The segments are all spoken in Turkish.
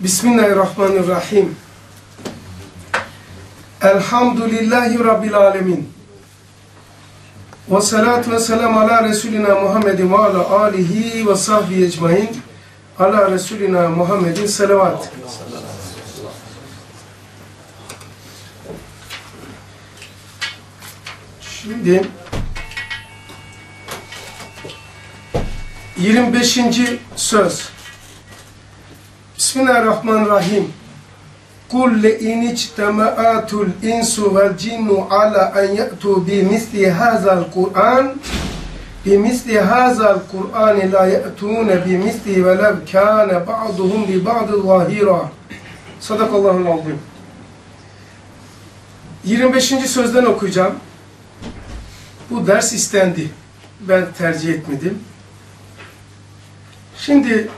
Bismillahirrahmanirrahim. Elhamdülillahi Rabbil alemin. Ve salatu ve selam ala Resulina Muhammedin ve ala alihi ve sahbihi ecmain. Ala Resulina Muhammedin salavat. Şimdi 25. söz. Bismillahirrahmanirrahim. Kul le in ictama'atul insu vel cinnu ala en ya'tu bi misli hazal Kur'an bi misli hazal Kur'an la ya'tun bi misli ve lev kana ba'duhum li ba'd zahira. Sadakallahu azim. 25. sözden okuyacağım. Bu ders istendi. Ben tercih etmedim. Şimdi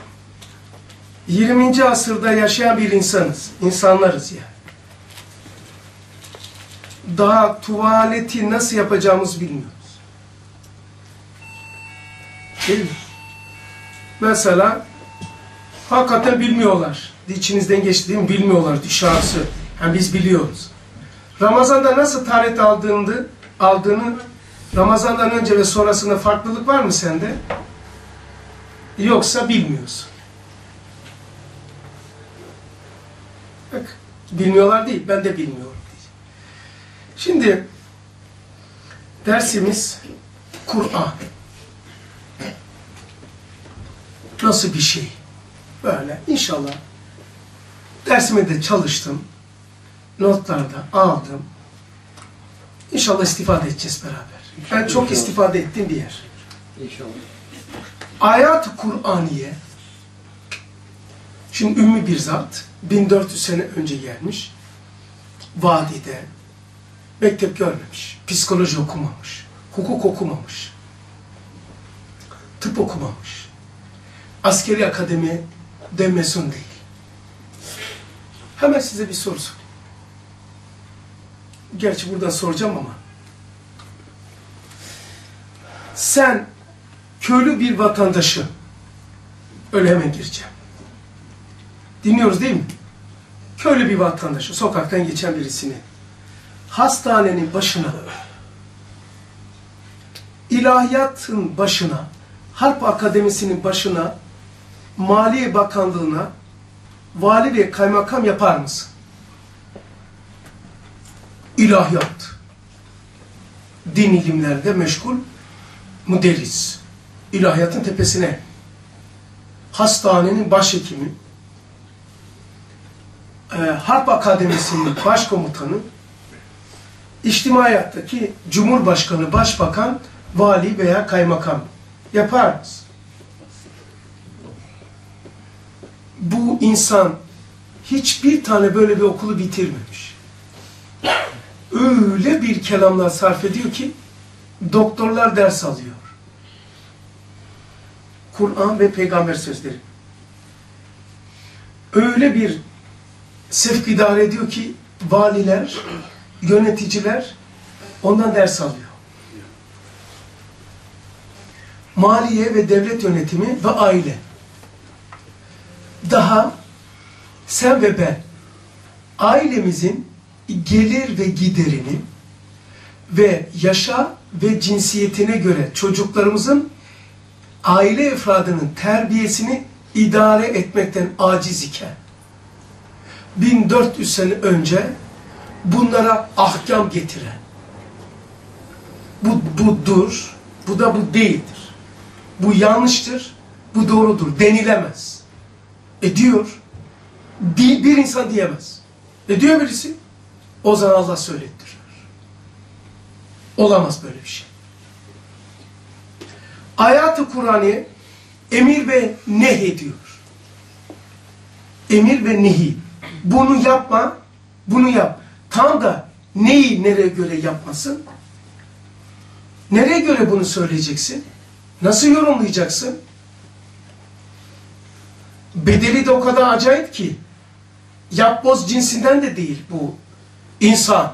20. asırda yaşayan bir insanız. insanlarız yani. Daha tuvaleti nasıl yapacağımızı bilmiyoruz. Değil mi? Mesela hakikaten bilmiyorlar. İçinizden geçti değil mi? Bilmiyorlar dışarısı. Yani biz biliyoruz. Ramazan'da nasıl taharet aldığını, aldığını Ramazan'dan önce ve sonrasında farklılık var mı sende? Yoksa bilmiyorsun. Bak, bilmiyorlar değil, ben de bilmiyorum. Şimdi dersimiz Kur'an. Nasıl bir şey? Böyle inşallah dersime de çalıştım. Notlarda aldım. İnşallah istifade edeceğiz beraber. Ben çok istifade ettiğim bir yer. İnşallah. Ayat-ı Kur'aniye şimdi ümmi bir zat 1400 sene önce gelmiş vadide mektep görmemiş, psikoloji okumamış, hukuk okumamış, tıp okumamış, askeri akademi de mezun değil. Hemen size bir soru sorayım. Gerçi buradan soracağım ama sen köylü bir vatandaşı öyle hemen gireceğim. Dinliyoruz değil mi? Köylü bir vatandaşı, sokaktan geçen birisini hastanenin başına ilahiyatın başına Harp Akademisi'nin başına Maliye Bakanlığı'na vali ve kaymakam yapar mısın? İlahiyat. Din ilimlerde meşgul müderris. İlahiyatın tepesine. Hastanenin başhekimi. E, Harp Akademisi'nin başkomutanı. İçtimai hayattaki Cumhurbaşkanı, Başbakan, Vali veya Kaymakam. Yapar mısın? Bu insan hiçbir tane böyle bir okulu bitirmemiş. Öyle bir kelamlar sarf ediyor ki doktorlar ders alıyor. Kur'an ve peygamber sözleri. Öyle bir sevk idare ediyor ki valiler, yöneticiler ondan ders alıyor. Maliye ve devlet yönetimi ve aile. Daha sen ve ben ailemizin gelir ve giderini ve yaşa ve cinsiyetine göre çocuklarımızın aile efradının terbiyesini idare etmekten aciz iken 1400 sene önce bunlara ahkam getiren bu budur, bu da bu değildir. Bu yanlıştır, bu doğrudur denilemez. E diyor, bir insan diyemez. E diyor birisi, o zaman Allah söylettirir. Olamaz böyle bir şey. Ayat-ı Kur'an'ı emir ve neh ediyor. Emir ve nehi. Bunu yapma, bunu yap. Tam da neyi nereye göre yapmasın? Nereye göre bunu söyleyeceksin? Nasıl yorumlayacaksın? Bedeli de o kadar acayip ki. Yapboz cinsinden de değil bu insan.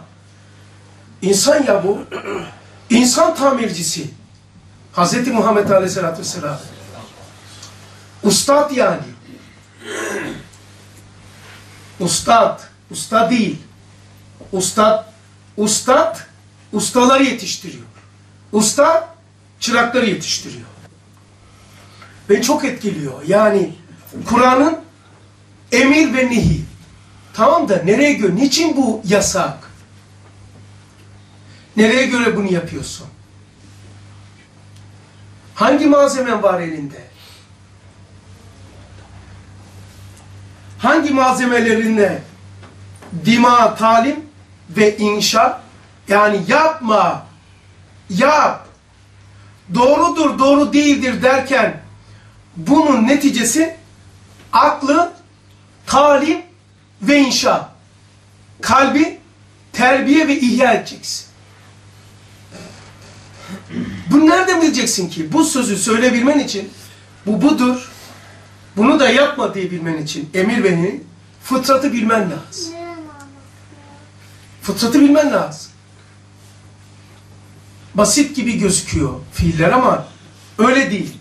İnsan ya bu. İnsan tamircisi. Hz. Muhammed Aleyhisselatü Vesselam. Ustad yani. Ustad, usta değil. Ustad, ustad, ustaları yetiştiriyor. Usta, çırakları yetiştiriyor. Beni çok etkiliyor. Yani Kur'an'ın emir ve nehi. Tamam da nereye göre, niçin bu yasak? Nereye göre bunu yapıyorsun? Hangi malzemen var elinde? Hangi malzemelerinde dima, talim ve inşa yani yapma, yap, doğrudur, doğru değildir derken bunun neticesi aklı, talim ve inşa. Kalbi terbiye ve ihya edeceksin. Bunu nereden bileceksin ki? Bu sözü söyleyebilmen için bu budur. Bunu da yapma diyebilmen için emir beni fıtratı bilmen lazım. Fıtratı bilmen lazım. Basit gibi gözüküyor fiiller ama öyle değil.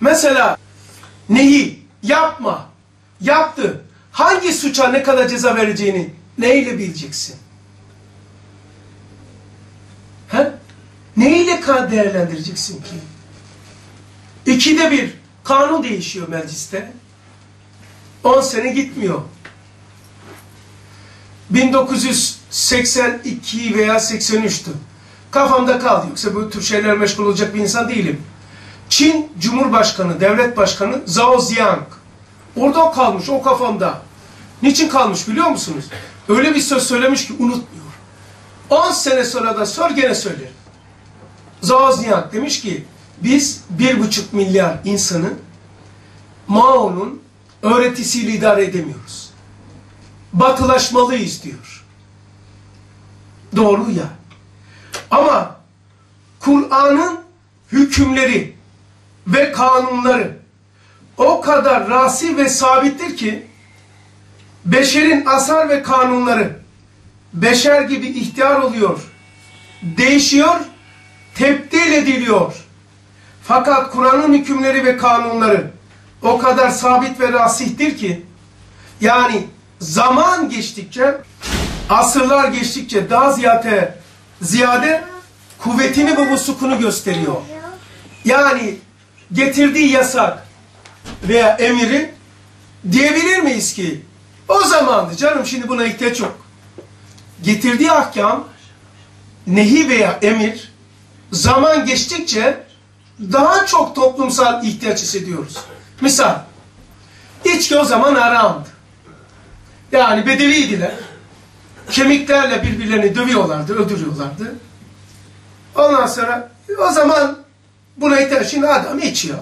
Mesela neyi yapma, yaptı. Hangi suça ne kadar ceza vereceğini neyle bileceksin? He? Neyle değerlendireceksin ki? İkide bir kanun değişiyor mecliste. 10 sene gitmiyor. 1982 veya 83'tü. Kafamda kaldı. Yoksa bu tür şeyler meşgul olacak bir insan değilim. Çin Cumhurbaşkanı, Devlet Başkanı Zhao Ziyang. Orada kalmış, o kafamda. Niçin kalmış biliyor musunuz? Öyle bir söz söylemiş ki unutmuyor. 10 sene sonra da sor gene söylerim. Zhao Ziyang demiş ki biz bir buçuk milyar insanı Mao'nun öğretisiyle idare edemiyoruz. Batılaşmalıyız diyor. Doğru ya. Ama Kur'an'ın hükümleri ve kanunları o kadar rasi ve sabittir ki beşerin asar ve kanunları beşer gibi ihtiyar oluyor, değişiyor, tebdil ediliyor. Fakat Kur'an'ın hükümleri ve kanunları o kadar sabit ve rasihtir ki yani zaman geçtikçe asırlar geçtikçe daha ziyade ziyade kuvvetini ve vusukunu gösteriyor. Yani getirdiği yasak veya emiri diyebilir miyiz ki o zamandı canım şimdi buna ihtiyaç yok. Getirdiği ahkam nehi veya emir zaman geçtikçe daha çok toplumsal ihtiyaç hissediyoruz. Misal, içki o zaman haramdı. Yani bedeviydiler. Kemiklerle birbirlerini dövüyorlardı, öldürüyorlardı. Ondan sonra o zaman buna ihtiyaç, şimdi adam içiyor.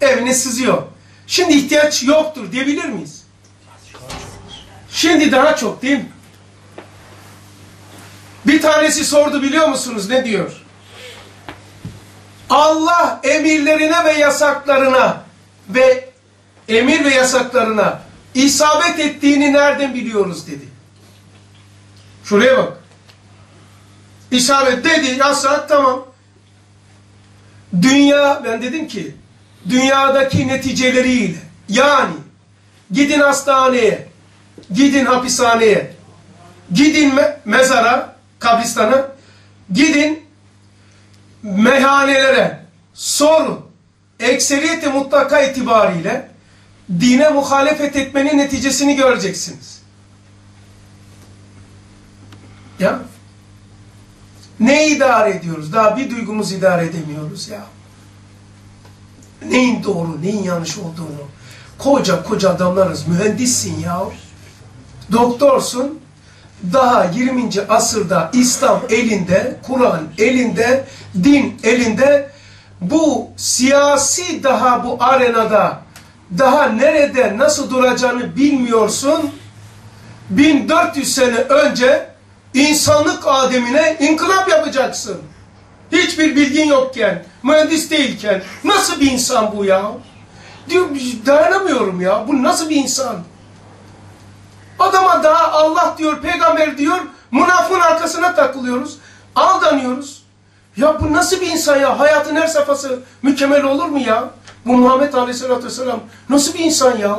Evine sızıyor. Şimdi ihtiyaç yoktur diyebilir miyiz? Şimdi daha çok değil mi? Bir tanesi sordu biliyor musunuz ne diyor? Allah emirlerine ve yasaklarına ve emir ve yasaklarına isabet ettiğini nereden biliyoruz dedi. Şuraya bak. İsabet dedi yasak tamam. Dünya ben dedim ki dünyadaki neticeleriyle yani gidin hastaneye gidin hapishaneye gidin me mezara kabristana gidin meyhanelere sorun. Ekseriyeti mutlaka itibariyle dine muhalefet etmenin neticesini göreceksiniz. Ya ne idare ediyoruz? Daha bir duygumuz idare edemiyoruz ya. Neyin doğru, neyin yanlış olduğunu. Koca koca adamlarız. Mühendissin ya. Doktorsun daha 20. asırda İslam elinde, Kur'an elinde, din elinde bu siyasi daha bu arenada daha nerede nasıl duracağını bilmiyorsun. 1400 sene önce insanlık ademine inkılap yapacaksın. Hiçbir bilgin yokken, mühendis değilken nasıl bir insan bu ya? Diyor, dayanamıyorum ya. Bu nasıl bir insan? Adama daha Allah diyor, peygamber diyor, münafığın arkasına takılıyoruz. Aldanıyoruz. Ya bu nasıl bir insan ya? Hayatın her safhası mükemmel olur mu ya? Bu Muhammed Aleyhisselatü Vesselam nasıl bir insan ya?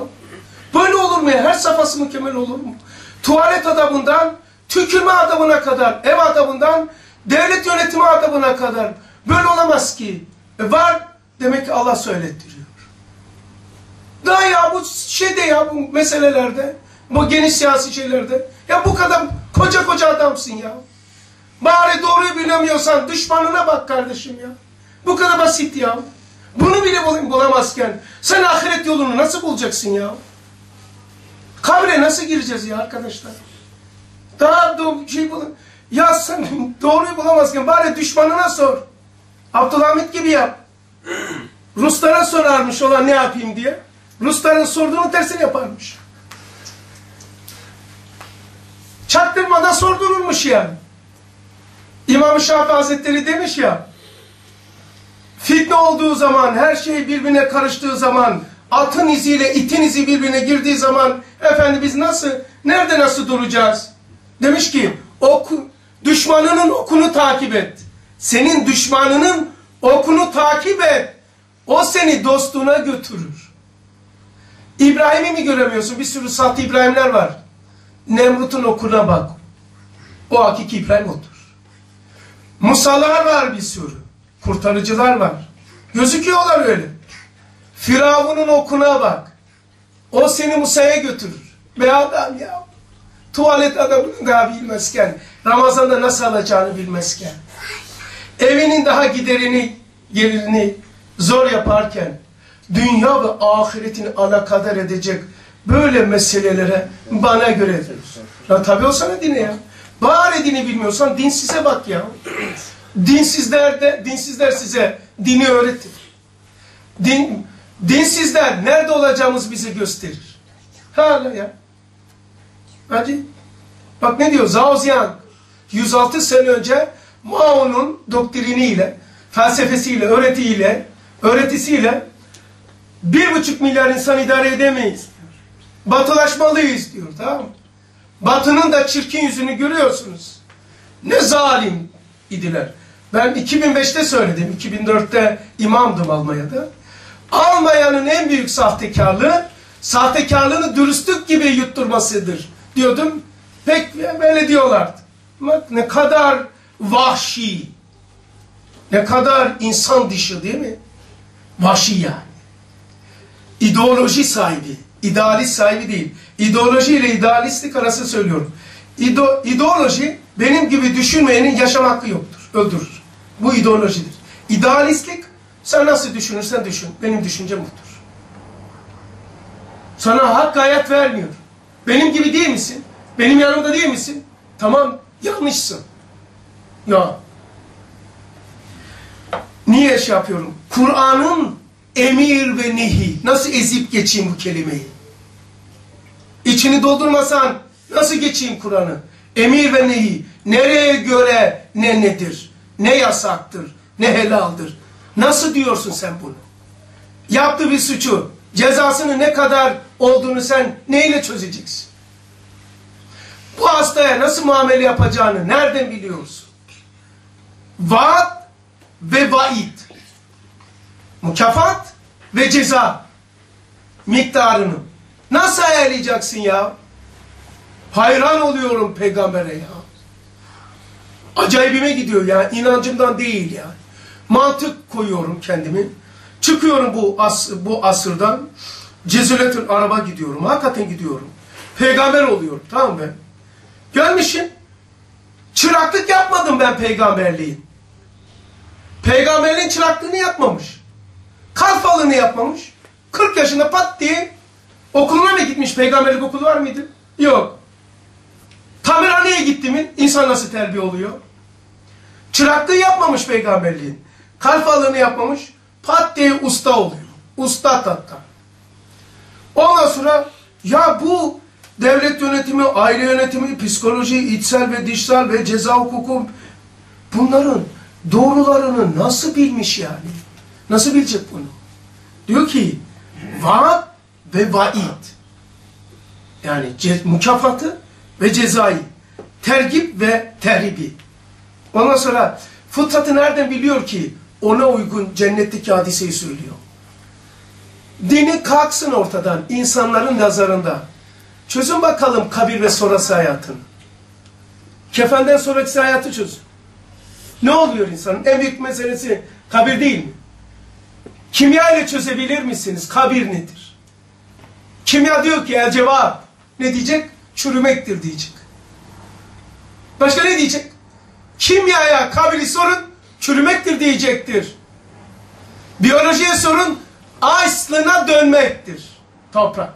Böyle olur mu ya? Her safhası mükemmel olur mu? Tuvalet adabından, tükürme adabına kadar, ev adabından, devlet yönetimi adabına kadar. Böyle olamaz ki. E var demek ki Allah söylettiriyor. Daha ya bu şeyde ya bu meselelerde, bu geniş siyasi şeylerde. Ya bu kadar koca koca adamsın ya. Bari doğruyu bilemiyorsan düşmanına bak kardeşim ya. Bu kadar basit ya. Bunu bile bulamazken sen ahiret yolunu nasıl bulacaksın ya? Kabre nasıl gireceğiz ya arkadaşlar? Daha doğru şey bulun. Ya sen doğruyu bulamazken bari düşmanına sor. Abdülhamit gibi yap. Ruslara sorarmış olan ne yapayım diye. Rusların sorduğunu tersini yaparmış. Çaktırmadan sordurulmuş yani. İmam Şafii Hazretleri demiş ya, fitne olduğu zaman, her şey birbirine karıştığı zaman, atın iziyle itin izi birbirine girdiği zaman, efendi biz nasıl, nerede nasıl duracağız? Demiş ki, oku, düşmanının okunu takip et. Senin düşmanının okunu takip et. O seni dostuna götürür. İbrahim'i mi göremiyorsun? Bir sürü sahte İbrahimler var. Nemrut'un okuna bak. O hakiki İbrahim odur. Musalar var bir sürü. Kurtarıcılar var. Gözüküyorlar öyle. Firavun'un okuna bak. O seni Musa'ya götürür. Be adam ya. Tuvalet adamını daha bilmezken, Ramazan'da nasıl alacağını bilmezken, evinin daha giderini, gelirini zor yaparken, dünya ve ahiretini alakadar edecek böyle meselelere bana göre. Ya tabi o sana dine ya. Bari dini bilmiyorsan dinsize bak ya. Dinsizler de, dinsizler size dini öğretir. Din, dinsizler nerede olacağımız bize gösterir. Hala ya. Hadi. Bak ne diyor Zhao Ziyan 106 sene önce Mao'nun doktriniyle, felsefesiyle, öğretiyle, öğretisiyle bir buçuk milyar insan idare edemeyiz. Batılaşmalıyız diyor tamam mı? Batının da çirkin yüzünü görüyorsunuz. Ne zalim idiler. Ben 2005'te söyledim. 2004'te imamdım Almanya'da. Almayanın en büyük sahtekarlığı, sahtekarlığını dürüstlük gibi yutturmasıdır diyordum. Pek böyle diyorlardı. Bak ne kadar vahşi, ne kadar insan dışı değil mi? Vahşi yani. İdeoloji sahibi, idealist sahibi değil. İdeoloji ile idealistlik arası söylüyorum. İdo, ideoloji benim gibi düşünmeyenin yaşam hakkı yoktur. Öldürür. Bu ideolojidir. İdealistlik sen nasıl düşünürsen düşün. Benim düşüncem budur. Sana hak hayat vermiyor. Benim gibi değil misin? Benim yanımda değil misin? Tamam yanlışsın. Ya. Niye şey yapıyorum? Kur'an'ın emir ve nehi. Nasıl ezip geçeyim bu kelimeyi? İçini doldurmasan nasıl geçeyim Kur'an'ı? Emir ve nehi. Nereye göre ne nedir? Ne yasaktır? Ne helaldir? Nasıl diyorsun sen bunu? Yaptığı bir suçu, cezasını ne kadar olduğunu sen neyle çözeceksin? Bu hastaya nasıl muamele yapacağını nereden biliyorsun? Vaat ve vaid. Mükafat ve ceza miktarını. Nasıl ayarlayacaksın ya? Hayran oluyorum peygambere ya. Acayibime gidiyor ya. inancımdan değil ya. Mantık koyuyorum kendimi. Çıkıyorum bu as bu asırdan. Cezulet'in araba gidiyorum. Hakikaten gidiyorum. Peygamber oluyorum. Tamam mı? Gelmişim. Çıraklık yapmadım ben peygamberliğin. Peygamberliğin çıraklığını yapmamış. Kalfalığını yapmamış. 40 yaşında pat diye okuluna mı gitmiş? Peygamberlik okulu var mıydı? Yok. Tamirhaneye gitti mi? İnsan nasıl terbiye oluyor? Çıraklığı yapmamış peygamberliğin. Kalfalığını yapmamış. Pat diye usta oluyor. Usta hatta. Ondan sonra ya bu devlet yönetimi, aile yönetimi, psikoloji, içsel ve dışsal ve ceza hukuku bunların doğrularını nasıl bilmiş yani? Nasıl bilecek bunu? Diyor ki vaat ve vaid yani mükafatı ve cezayı tergip ve tehribi ondan sonra fıtratı nereden biliyor ki ona uygun cennetteki hadiseyi söylüyor. Dini kalksın ortadan insanların nazarında. Çözün bakalım kabir ve sonrası hayatın. Kefenden sonraki hayatı çözün. Ne oluyor insanın? En büyük meselesi kabir değil mi? Kimya ile çözebilir misiniz? Kabir nedir? Kimya diyor ki el. Ne diyecek? Çürümektir diyecek. Başka ne diyecek? Kimyaya kabiri sorun, çürümektir diyecektir. Biyolojiye sorun, aslına dönmektir. Toprak.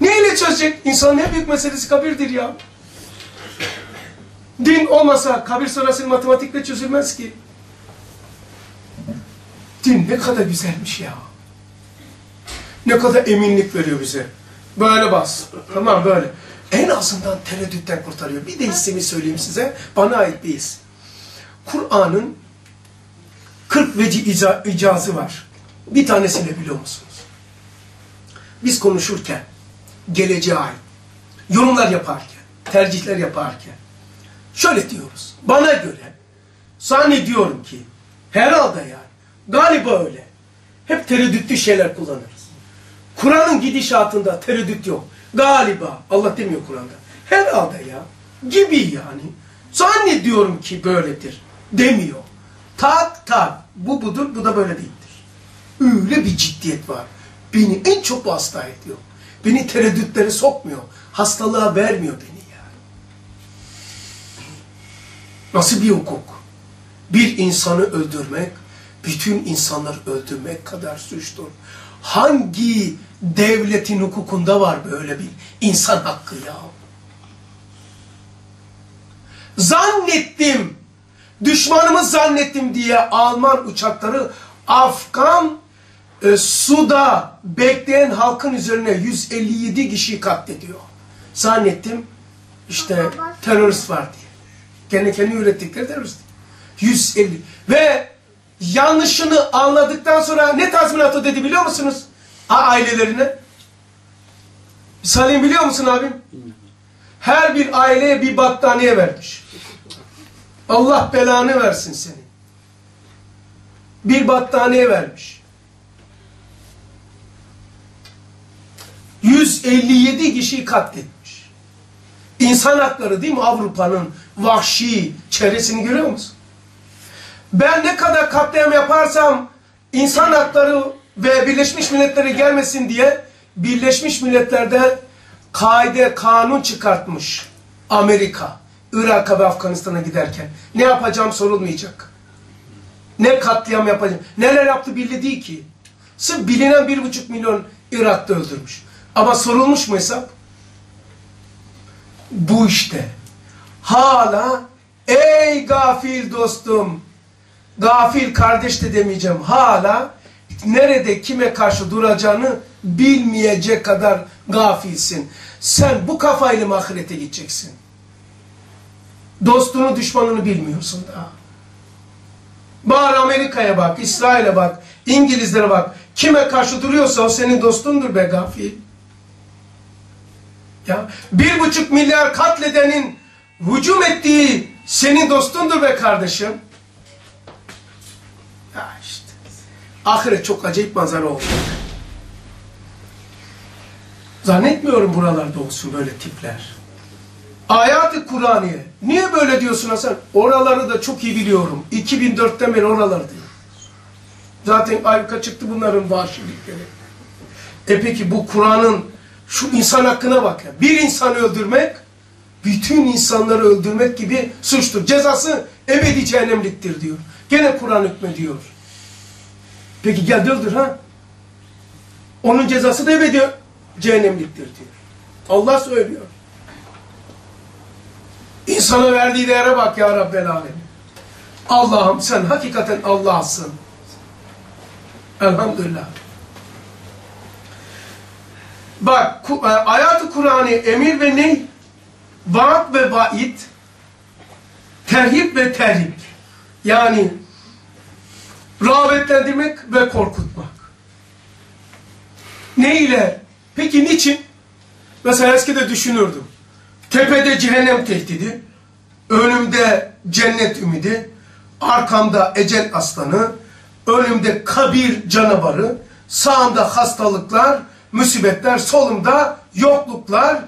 Neyle çözecek? İnsanın en büyük meselesi kabirdir ya. Din olmasa kabir sonrası matematikle çözülmez ki. Din ne kadar güzelmiş ya. Ne kadar eminlik veriyor bize. Böyle bas. Tamam böyle. En azından tereddütten kurtarıyor. Bir de hissemi söyleyeyim size. Bana ait bir his. Kur'an'ın 40 veci ica icazı var. Bir tanesini biliyor musunuz? Biz konuşurken, geleceğe ait, yorumlar yaparken, tercihler yaparken, şöyle diyoruz. Bana göre, zannediyorum ki, herhalde yani, galiba öyle. Hep tereddütlü şeyler kullanırız. Kur'an'ın gidişatında tereddüt yok. Galiba, Allah demiyor Kur'an'da. Herhalde ya, gibi yani. Zannediyorum ki böyledir, demiyor. Tak tak, bu budur, bu da böyle değildir. Öyle bir ciddiyet var. Beni en çok bu hasta ediyor. Beni tereddütlere sokmuyor. Hastalığa vermiyor beni yani. Nasıl bir hukuk? Bir insanı öldürmek, bütün insanları öldürmek kadar suçtur. Hangi devletin hukukunda var böyle bir insan hakkı ya? Zannettim, düşmanımı zannettim diye Alman uçakları Afgan e, suda bekleyen halkın üzerine 157 kişiyi katlediyor. Zannettim işte terörist var diye. Kendi kendi ürettikleri terörist. 150. Ve yanlışını anladıktan sonra ne tazminatı dedi biliyor musunuz? A ailelerine. Salim biliyor musun abim? Her bir aileye bir battaniye vermiş. Allah belanı versin seni. Bir battaniye vermiş. 157 kişiyi katletmiş. İnsan hakları değil mi Avrupa'nın vahşi çevresini görüyor musun? Ben ne kadar katliam yaparsam insan hakları ve Birleşmiş Milletleri gelmesin diye Birleşmiş Milletler'de kaide, kanun çıkartmış Amerika. Irak'a ve Afganistan'a giderken. Ne yapacağım sorulmayacak. Ne katliam yapacağım. Neler yaptı belli değil ki. Sırf bilinen bir buçuk milyon Irak'ta öldürmüş. Ama sorulmuş mu hesap? Bu işte. Hala ey gafil dostum, gafil kardeş de demeyeceğim. Hala nerede kime karşı duracağını bilmeyecek kadar gafilsin. Sen bu kafayla mı gideceksin? Dostunu düşmanını bilmiyorsun daha. Bari Amerika'ya bak, İsrail'e bak, İngilizlere bak. Kime karşı duruyorsa o senin dostundur be gafil. Ya bir buçuk milyar katledenin hücum ettiği senin dostundur be kardeşim. Ya işte. Ahiret çok acayip manzara olacak. Zannetmiyorum buralarda olsun böyle tipler. Ayat-ı Kur'aniye. Niye böyle diyorsun Hasan? Oraları da çok iyi biliyorum. 2004'ten beri oralardayım. Zaten ayyuka çıktı bunların vahşilikleri. E peki bu Kur'an'ın şu insan hakkına bak ya. Bir insanı öldürmek, bütün insanları öldürmek gibi suçtur. Cezası ebedi cehennemliktir diyor. Gene Kur'an hükmediyor. Peki gel öldür ha. Onun cezası da ebedi cehennemliktir diyor. Allah söylüyor. İnsana verdiği değere bak ya Rabbel Alem. Allah'ım sen hakikaten Allah'sın. Elhamdülillah. Bak e, ayat-ı Kur'an'ı emir ve ney? Vaat ve vaid terhip ve terhip. Yani rağbetlendirmek ve korkutmak. Ne ile? Peki niçin? Mesela eskide düşünürdüm. Tepede cehennem tehdidi, önümde cennet ümidi, arkamda ecel aslanı, önümde kabir canavarı, sağımda hastalıklar, musibetler, solumda yokluklar,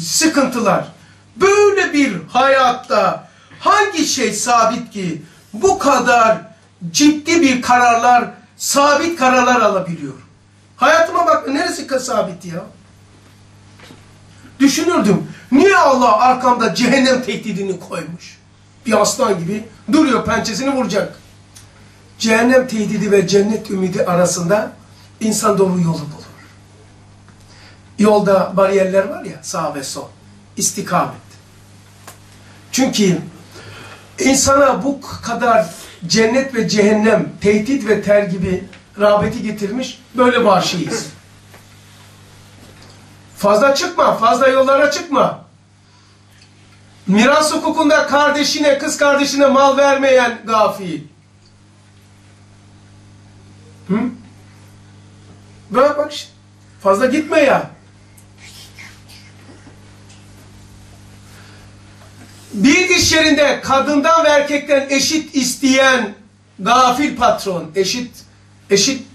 sıkıntılar. Böyle bir hayatta hangi şey sabit ki bu kadar ciddi bir kararlar, sabit kararlar alabiliyor? Hayatıma bak neresi sabit ya? Düşünürdüm. Niye Allah arkamda cehennem tehdidini koymuş? Bir aslan gibi duruyor pençesini vuracak. Cehennem tehdidi ve cennet ümidi arasında insan doğru yolu bulur. Yolda bariyerler var ya sağ ve sol. İstikamet. Çünkü insana bu kadar cennet ve cehennem, tehdit ve tergibi rağbeti getirmiş böyle vahşiyiz. Fazla çıkma, fazla yollara çıkma. Miras hukukunda kardeşine, kız kardeşine mal vermeyen gafil. Hı? Bırak bak işte. Fazla gitme ya. Bir iş yerinde kadından ve erkekten eşit isteyen gafil patron, eşit eşit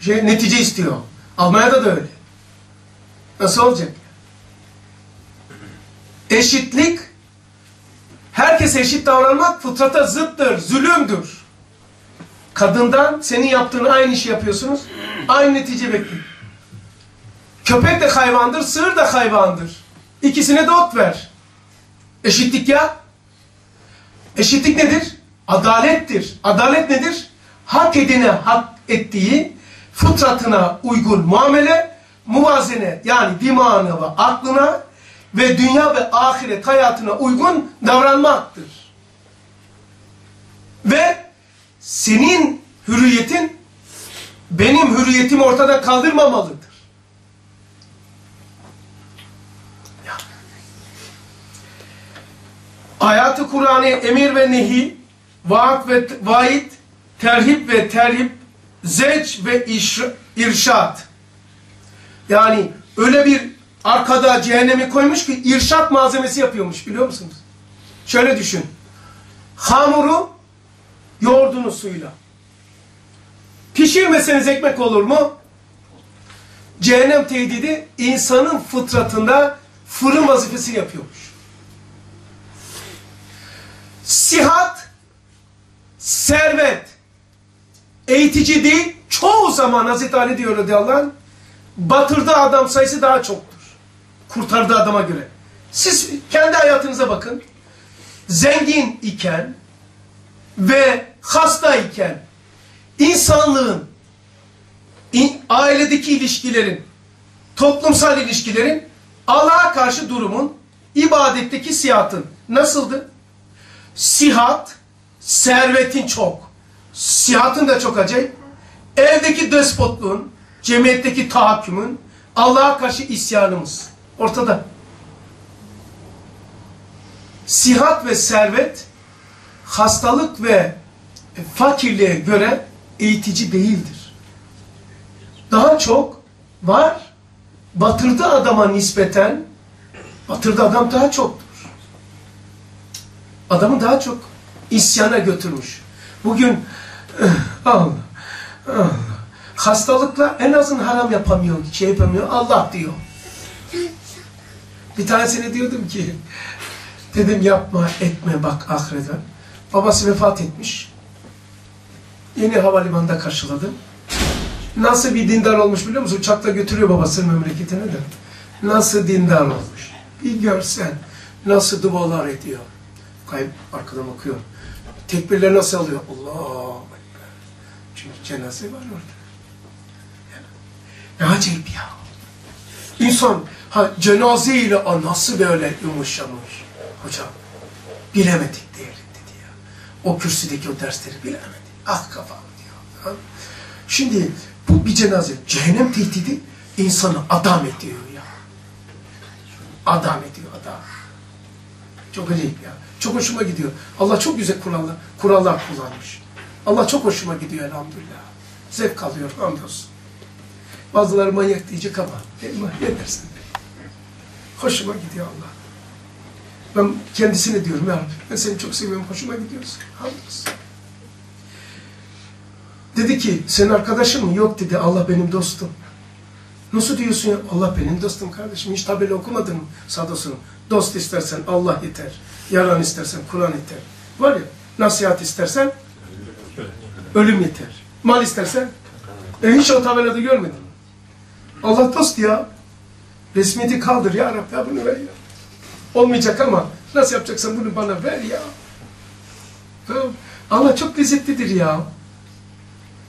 şey, netice istiyor. Almanya'da da öyle. Nasıl olacak? Eşitlik, herkes eşit davranmak fıtrata zıttır, zulümdür. Kadından senin yaptığın aynı işi yapıyorsunuz, aynı netice bekliyor. Köpek de hayvandır, sığır da hayvandır. İkisine de ot ver. Eşitlik ya. Eşitlik nedir? Adalettir. Adalet nedir? Hak edene hak ettiği fıtratına uygun muamele, muvazene yani dimağına ve aklına ve dünya ve ahiret hayatına uygun davranmaktır. Ve senin hürriyetin benim hürriyetimi ortada kaldırmamalıdır. Ayat-ı Kur'an'ı emir ve nehi, vaat ve vaid, terhip ve terhip, zeç ve irşat. Yani öyle bir arkada cehennemi koymuş ki irşat malzemesi yapıyormuş biliyor musunuz? Şöyle düşün. Hamuru yoğurdunuz suyla. Pişirmeseniz ekmek olur mu? Cehennem tehdidi insanın fıtratında fırın vazifesi yapıyormuş. Sihat, servet, eğitici değil, çoğu zaman Hazreti Ali diyor radıyallahu batırdığı adam sayısı daha çoktur. Kurtardığı adama göre. Siz kendi hayatınıza bakın. Zengin iken ve hasta iken insanlığın, in, ailedeki ilişkilerin, toplumsal ilişkilerin Allah'a karşı durumun, ibadetteki sihatın nasıldı? Sihat, servetin çok. Sihatın da çok acayip. Evdeki despotluğun, cemiyetteki tahakkümün, Allah'a karşı isyanımız ortada. Sihat ve servet, hastalık ve fakirliğe göre eğitici değildir. Daha çok var, batırdı adama nispeten, batırdı adam daha çoktur. Adamı daha çok isyana götürmüş. Bugün Allah, Allah, hastalıkla en azın haram yapamıyor, şey yapamıyor, Allah diyor. Bir tanesine diyordum ki, dedim yapma, etme bak ahirete. Babası vefat etmiş. Yeni havalimanında karşıladım. Nasıl bir dindar olmuş biliyor musun? Uçakla götürüyor babasının memleketine de. Nasıl dindar olmuş. Bir görsen nasıl dualar ediyor. Kayıp arkadan okuyor. Tekbirleri nasıl alıyor? Allah Çünkü cenaze var orada. Yani, ne acayip ya. İnsan ha, cenaze ile nasıl böyle yumuşamış. Hocam bilemedik değerini dedi ya. O kürsüdeki o dersleri bilemedik. Ah kafam diyor. Ha? Şimdi bu bir cenaze. Cehennem tehdidi insanı adam ediyor ya. Adam ediyor adam. Çok acayip ya. Çok hoşuma gidiyor. Allah çok güzel kurallar, kurallar kullanmış. Allah çok hoşuma gidiyor elhamdülillah. Zevk alıyor hamdolsun. Bazıları manyak diyecek ama ne dersin? Hoşuma gidiyor Allah. Ben kendisine diyorum ya ben seni çok seviyorum, hoşuma gidiyorsun. Hamdolsun. Dedi ki senin arkadaşın mı? Yok dedi Allah benim dostum. Nasıl diyorsun ya? Allah benim dostum kardeşim. Hiç tabela okumadın mı? Sadosunu. Dost istersen Allah yeter. Yalan istersen Kur'an yeter. Var ya nasihat istersen ölüm yeter. Mal istersen e hiç o tabelada görmedim. Allah dost ya. Resmiyeti kaldır ya Rabbi ya bunu ver ya. Olmayacak ama nasıl yapacaksan bunu bana ver ya. Allah çok lezzetlidir ya.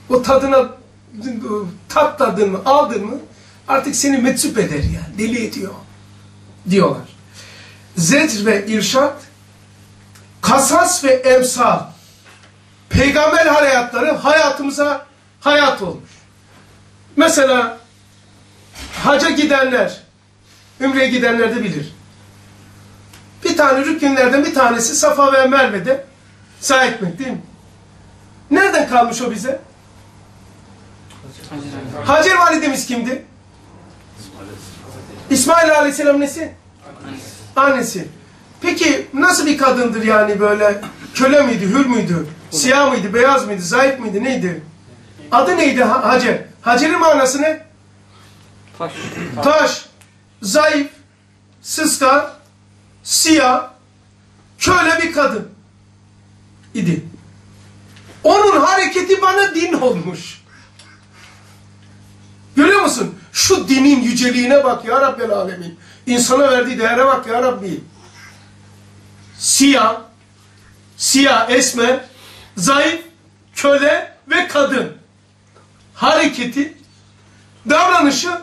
O tadına tat tadını aldın mı artık seni metsup eder ya. Deli ediyor. Diyorlar. Zecr ve irşat kasas ve emsal peygamber hayatları hayatımıza hayat olmuş. Mesela haca gidenler, ümreye gidenler de bilir. Bir tane rükünlerden bir tanesi Safa ve Merve'de sağ etmek değil mi? Nereden kalmış o bize? Hacer validemiz kimdi? İsmail aleyhisselam nesi? Annesi. Peki nasıl bir kadındır yani böyle köle miydi, hür müydü, siyah mıydı, beyaz mıydı, zayıf mıydı, neydi? Adı neydi Hacer? Hacer'in manası ne? Taş. Taş, zayıf, sıska, siyah, köle bir kadın idi. Onun hareketi bana din olmuş. Görüyor musun? Şu dinin yüceliğine bak ya Rabbel Alemin. İnsana verdiği değere bak ya Rabbi. Siyah, siyah, esmer, zayıf, köle ve kadın. Hareketi, davranışı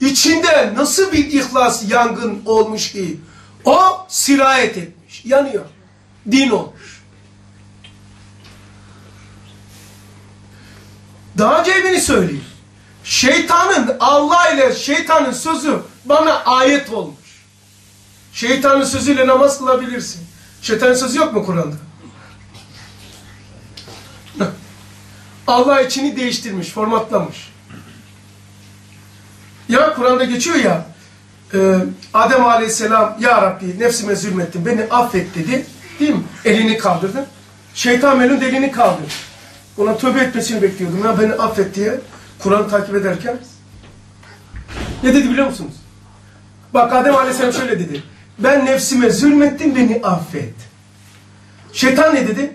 içinde nasıl bir ihlas yangın olmuş ki o sirayet etmiş, yanıyor. Din olmuş. Daha cebini söyleyeyim. Şeytanın, Allah ile şeytanın sözü bana ayet olmuş. Şeytanın sözüyle namaz kılabilirsin. Şeytanın sözü yok mu Kur'an'da? Allah içini değiştirmiş, formatlamış. Ya Kur'an'da geçiyor ya, e, Adem Aleyhisselam, Ya Rabbi nefsime zulmettim, beni affet dedi. Değil mi? Elini kaldırdı. Şeytan Melun elini kaldırdı. Ona tövbe etmesini bekliyordum ya beni affet diye. Kur'an'ı takip ederken. Ne dedi biliyor musunuz? Bak Adem Aleyhisselam şöyle dedi. Ben nefsime zulmettim beni affet. Şeytan ne dedi?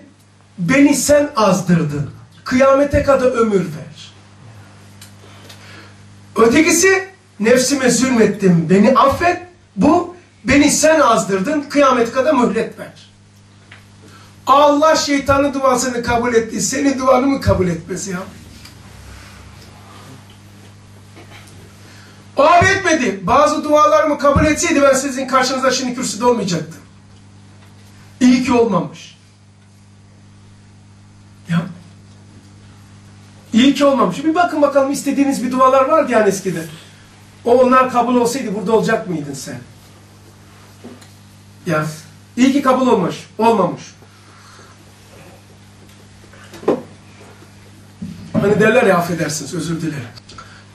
Beni sen azdırdın. Kıyamete kadar ömür ver. Ötekisi nefsime zulmettim beni affet. Bu beni sen azdırdın kıyamete kadar mühlet ver. Allah şeytanın duasını kabul etti. Senin duanı mı kabul etmesi ya? Abi etmedi. Bazı dualarımı kabul etseydi ben sizin karşınızda şimdi kürsüde olmayacaktım. İyi ki olmamış. Ya. İyi ki olmamış. Bir bakın bakalım istediğiniz bir dualar vardı yani eskiden. O onlar kabul olsaydı burada olacak mıydın sen? Ya. İyi ki kabul olmuş. Olmamış. Hani derler ya affedersiniz özür dilerim.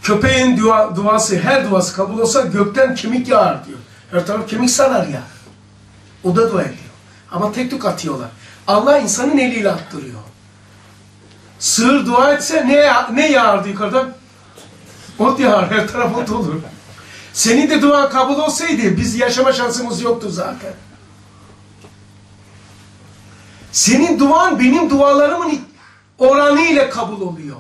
Köpeğin dua, duası, her duası kabul olsa gökten kemik yağar diyor. Her taraf kemik sarar ya. O da dua ediyor. Ama tek tük atıyorlar. Allah insanın eliyle attırıyor. Sığır dua etse ne, ne yağardı yukarıdan? Ot yağar, her taraf ot olur. Senin de duan kabul olsaydı biz yaşama şansımız yoktu zaten. Senin duan benim dualarımın oranı ile kabul oluyor.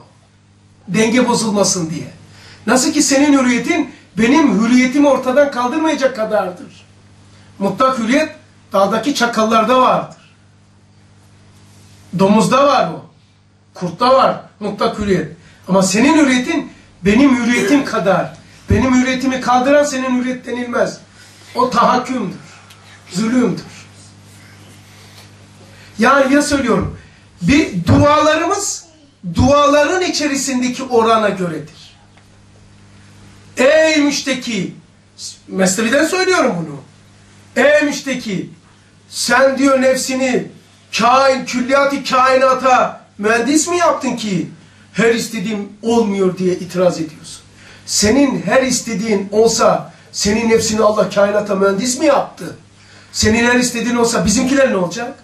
Denge bozulmasın diye. Nasıl ki senin hürriyetin benim hürriyetimi ortadan kaldırmayacak kadardır. Mutlak hürriyet dağdaki çakallarda vardır. Domuzda var o. Kurtta var mutlak hürriyet. Ama senin hürriyetin benim hürriyetim kadar. Benim hürriyetimi kaldıran senin hürriyet denilmez. O tahakkümdür. Zulümdür. Yani ya söylüyorum. Bir dualarımız duaların içerisindeki orana göredir. Ey müşteki, Mesnevi'den söylüyorum bunu. Ey müşteki, sen diyor nefsini kain, külliyat kainata mühendis mi yaptın ki her istediğim olmuyor diye itiraz ediyorsun. Senin her istediğin olsa senin nefsini Allah kainata mühendis mi yaptı? Senin her istediğin olsa bizimkiler ne olacak?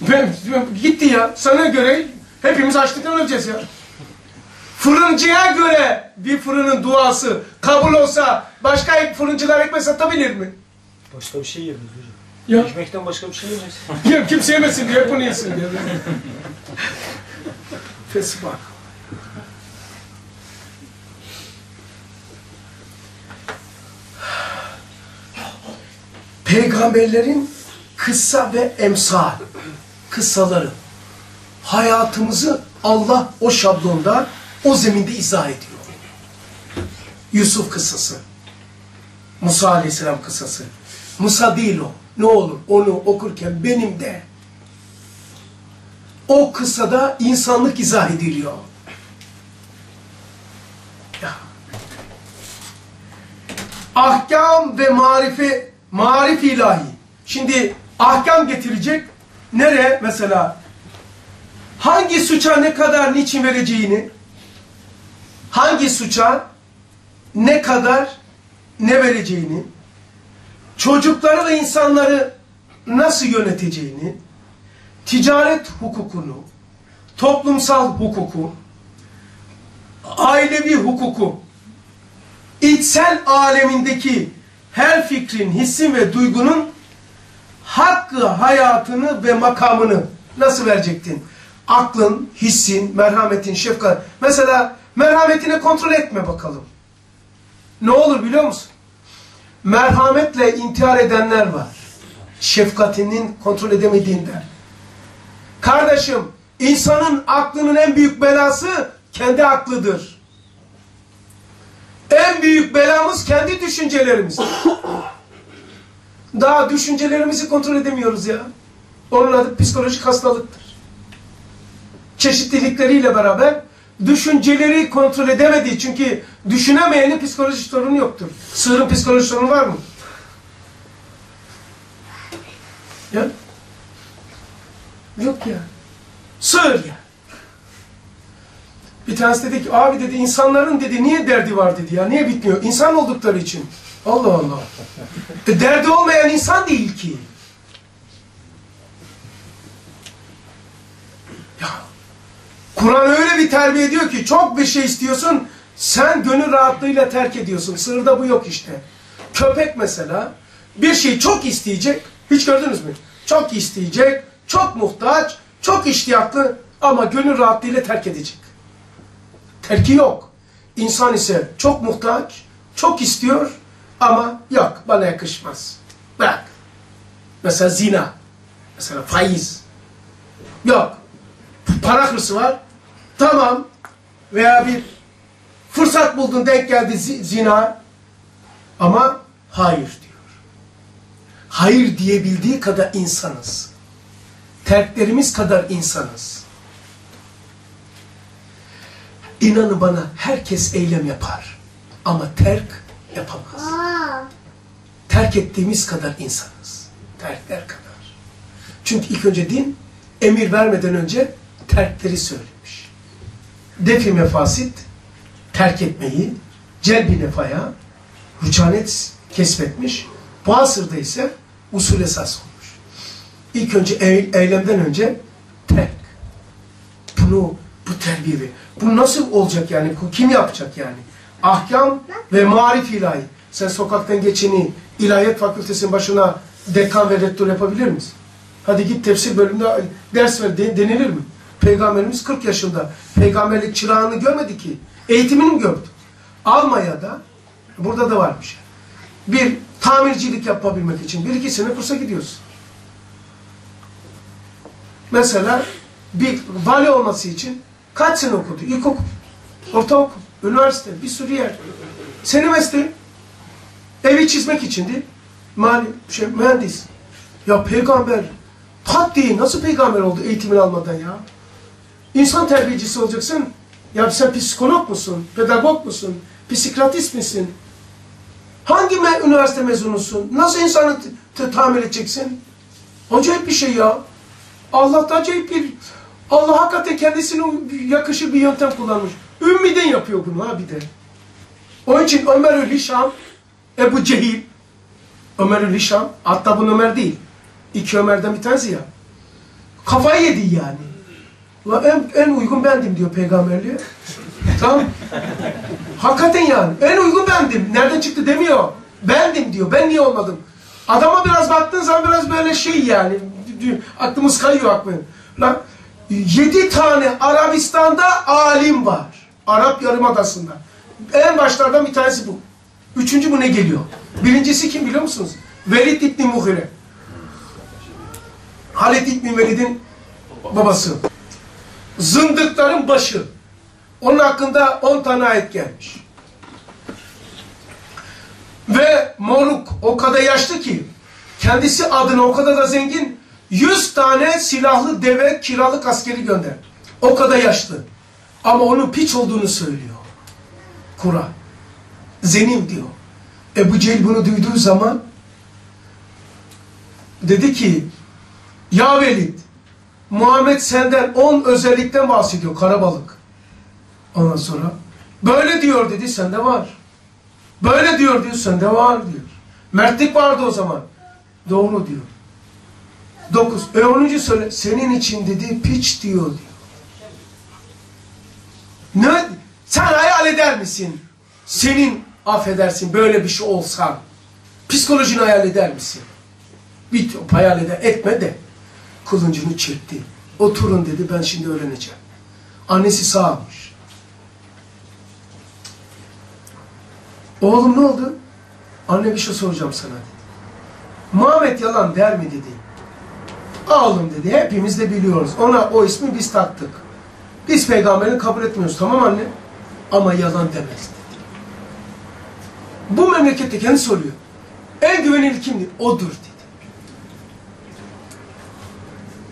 Ben- gitti ya. Sana göre hepimiz açlıktan öleceğiz ya. Fırıncıya göre bir fırının duası kabul olsa başka fırıncılar ekmek satabilir mi? Başka bir şey yemeyiz hocam. Ya, Ekmekten başka bir şey yemeyiz. ya kimse yemesin diye bunu yesin diye. Fesbak. Peygamberlerin kıssa ve emsal kıssaları hayatımızı Allah o şablonda o zeminde izah ediyor. Yusuf kıssası. Musa aleyhisselam kıssası. Musa değil o. Ne olur onu okurken benim de o kıssada insanlık izah ediliyor. Ahkam ve marife, marif ilahi. Şimdi ahkam getirecek. Nereye mesela? Hangi suça ne kadar niçin vereceğini, hangi suça ne kadar ne vereceğini, çocukları ve insanları nasıl yöneteceğini, ticaret hukukunu, toplumsal hukuku, ailevi hukuku, içsel alemindeki her fikrin, hissin ve duygunun hakkı, hayatını ve makamını nasıl verecektin? Aklın, hissin, merhametin, şefkat. Mesela merhametini kontrol etme bakalım. Ne olur biliyor musun? Merhametle intihar edenler var. Şefkatinin kontrol edemediğinden. Kardeşim, insanın aklının en büyük belası kendi aklıdır. En büyük belamız kendi düşüncelerimiz. Daha düşüncelerimizi kontrol edemiyoruz ya. Onun adı psikolojik hastalıktır. Çeşitlilikleriyle beraber düşünceleri kontrol edemediği çünkü düşünemeyenin psikolojik sorunu yoktur. Sığırın psikolojik sorunu var mı? Ya? Yok ya. Sığır ya. Bir tanesi dedi ki abi dedi insanların dedi niye derdi var dedi ya niye bitmiyor? İnsan oldukları için. Allah Allah. E, derdi olmayan insan değil ki. Kur'an öyle bir terbiye ediyor ki çok bir şey istiyorsun sen gönül rahatlığıyla terk ediyorsun. Sığırda bu yok işte. Köpek mesela bir şeyi çok isteyecek. Hiç gördünüz mü? Çok isteyecek, çok muhtaç, çok iştiyaklı ama gönül rahatlığıyla terk edecek. Terki yok. İnsan ise çok muhtaç, çok istiyor ama yok bana yakışmaz. Bırak. Mesela zina. Mesela faiz. Yok. Para hırsı var. Tamam. Veya bir fırsat buldun denk geldi zi- zina. Ama hayır diyor. Hayır diyebildiği kadar insanız. Terklerimiz kadar insanız. İnanın bana herkes eylem yapar. Ama terk yapamaz. Terk ettiğimiz kadar insanız. Terkler kadar. Çünkü ilk önce din emir vermeden önce terkleri söylemiş. Defi mefasit terk etmeyi celbi nefaya rüçhanet kesbetmiş. Bu asırda ise usul esas olmuş. İlk önce ey- eylemden önce terk. Bunu bu terbiye Bu nasıl olacak yani? Bu kim yapacak yani? Ahkam ve marif ilahi. Sen sokaktan geçeni ilahiyat fakültesinin başına dekan ve rektör yapabilir misin? Hadi git tefsir bölümünde ders ver de- denilir mi? Peygamberimiz 40 yaşında. Peygamberlik çırağını görmedi ki. Eğitimini mi gördü? Almanya'da, burada da varmış. Bir tamircilik yapabilmek için bir iki sene kursa gidiyorsun. Mesela bir vali olması için kaç sene okudu? İlkokul, ortaokul, üniversite, bir sürü yer. Senin mesleğin evi çizmek içindi. Mali, şey, mühendis. Ya peygamber pat diye nasıl peygamber oldu eğitimini almadan ya? İnsan terbiyecisi olacaksın. Ya sen psikolog musun? Pedagog musun? Psikiyatrist misin? Hangi me üniversite mezunusun? Nasıl insanı tamir edeceksin? Acayip bir şey ya. Allah da acayip bir... Allah hakikaten kendisine yakışır bir yöntem kullanmış. Ümmiden yapıyor bunu ha bir de. Onun için Ömer Hişam, Ebu Cehil, Ömer Hişam, hatta bu Ömer değil. İki Ömer'den bir tanesi ya. Kafayı yedi yani. Ulan en, en uygun bendim diyor peygamberliğe. tamam. Hakikaten yani. En uygun bendim. Nereden çıktı demiyor. Bendim diyor. Ben niye olmadım? Adama biraz baktığın zaman biraz böyle şey yani. Aklımız kayıyor aklım. Lan yedi tane Arabistan'da alim var. Arap Yarımadası'nda. En başlardan bir tanesi bu. Üçüncü bu ne geliyor? Birincisi kim biliyor musunuz? Velid İbni Muhire. Halid İbni Velid'in babası. Zındıkların başı. Onun hakkında on tane ayet gelmiş. Ve moruk o kadar yaşlı ki kendisi adına o kadar da zengin yüz tane silahlı deve kiralık askeri gönder. O kadar yaşlı. Ama onun piç olduğunu söylüyor. Kur'an. Zenim diyor. Ebu Cehil bunu duyduğu zaman dedi ki Ya Velid Muhammed senden on özellikten bahsediyor karabalık. Ondan sonra böyle diyor dedi sende var. Böyle diyor diyor sende var diyor. Mertlik vardı o zaman. Doğru diyor. Dokuz. E onuncu söyle. Senin için dedi piç diyor diyor. Ne? Sen hayal eder misin? Senin affedersin böyle bir şey olsa psikolojini hayal eder misin? Bir hayal eder. Etme de. Kılıncını çekti. Oturun dedi ben şimdi öğreneceğim. Annesi sağmış. Oğlum ne oldu? Anne bir şey soracağım sana dedi. Muhammed yalan der mi dedi. Oğlum dedi hepimiz de biliyoruz. Ona o ismi biz taktık. Biz peygamberini kabul etmiyoruz tamam anne? Ama yalan demez dedi. Bu memlekette kendi soruyor. En güvenilir kimdir? Odur dedi.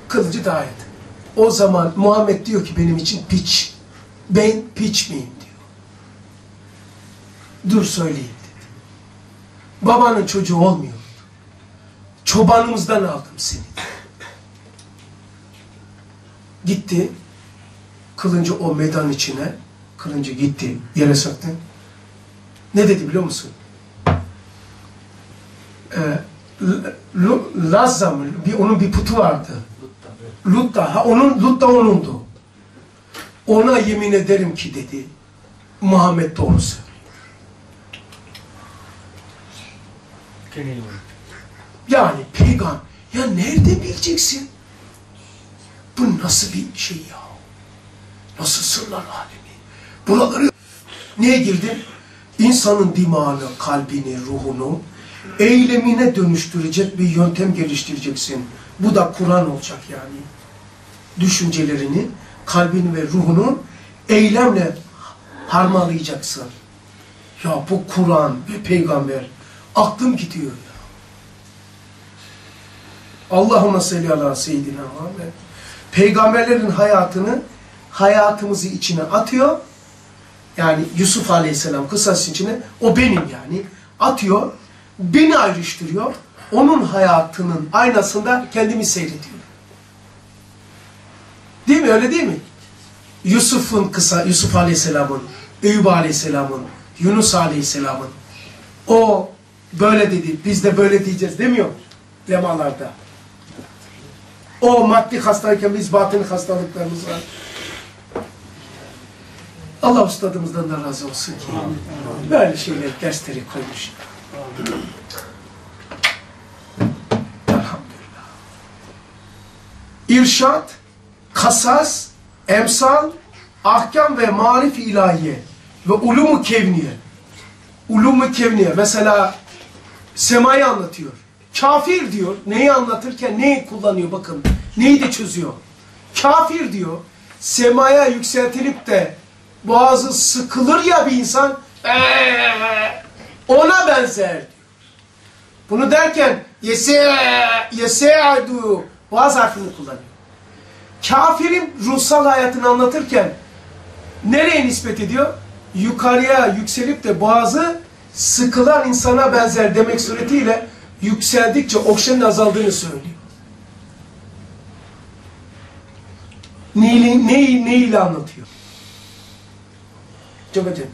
Kılıcı da ayet. O zaman Muhammed diyor ki benim için piç. Ben piç miyim diyor. Dur söyleyeyim dedi. Babanın çocuğu olmuyor. Çobanımızdan aldım seni. Gitti. Kılıncı o meydan içine. Kılıncı gitti. Yere saktı. Ne dedi biliyor musun? Ee, Lazza mı? Bir, onun bir putu vardı. Lutta. Ha, onun, Lutta onundu. Ona yemin ederim ki dedi. Muhammed doğru söylüyor. Yani peygamber. Ya nerede bileceksin? Bu nasıl bir şey ya? Nasıl sırlar alemi? Buraları neye girdin? İnsanın dimağını, kalbini, ruhunu eylemine dönüştürecek bir yöntem geliştireceksin. Bu da Kur'an olacak yani. Düşüncelerini, kalbini ve ruhunu eylemle harmanlayacaksın. Ya bu Kur'an ve peygamber aklım gidiyor ya. Allahümme salli ala seyyidina Muhammed. Peygamberlerin hayatını hayatımızı içine atıyor. Yani Yusuf Aleyhisselam kısas içine o benim yani atıyor. Beni ayrıştırıyor. Onun hayatının aynasında kendimi seyrediyorum. Değil mi? Öyle değil mi? Yusuf'un kısa, Yusuf Aleyhisselam'ın, Eyüp Aleyhisselam'ın, Yunus Aleyhisselam'ın o böyle dedi, biz de böyle diyeceğiz demiyor lemalarda. O maddi hastayken biz batın hastalıklarımız var. Allah ustadımızdan da razı olsun ki böyle şeyler dersleri koymuş. İrşat, kasas, emsal, ahkam ve marif ilahiye ve ulumu kevniye. Ulumu kevniye. Mesela semayı anlatıyor. Kafir diyor. Neyi anlatırken neyi kullanıyor bakın. Neyi de çözüyor. Kafir diyor. Semaya yükseltilip de boğazı sıkılır ya bir insan ona benzer. Bunu derken yese'adu boğaz harfini kullanıyor. Kafirin ruhsal hayatını anlatırken nereye nispet ediyor? Yukarıya yükselip de boğazı sıkılan insana benzer demek suretiyle yükseldikçe oksijenin azaldığını söylüyor. Neyle, neyi, neyle anlatıyor? Çok acayip.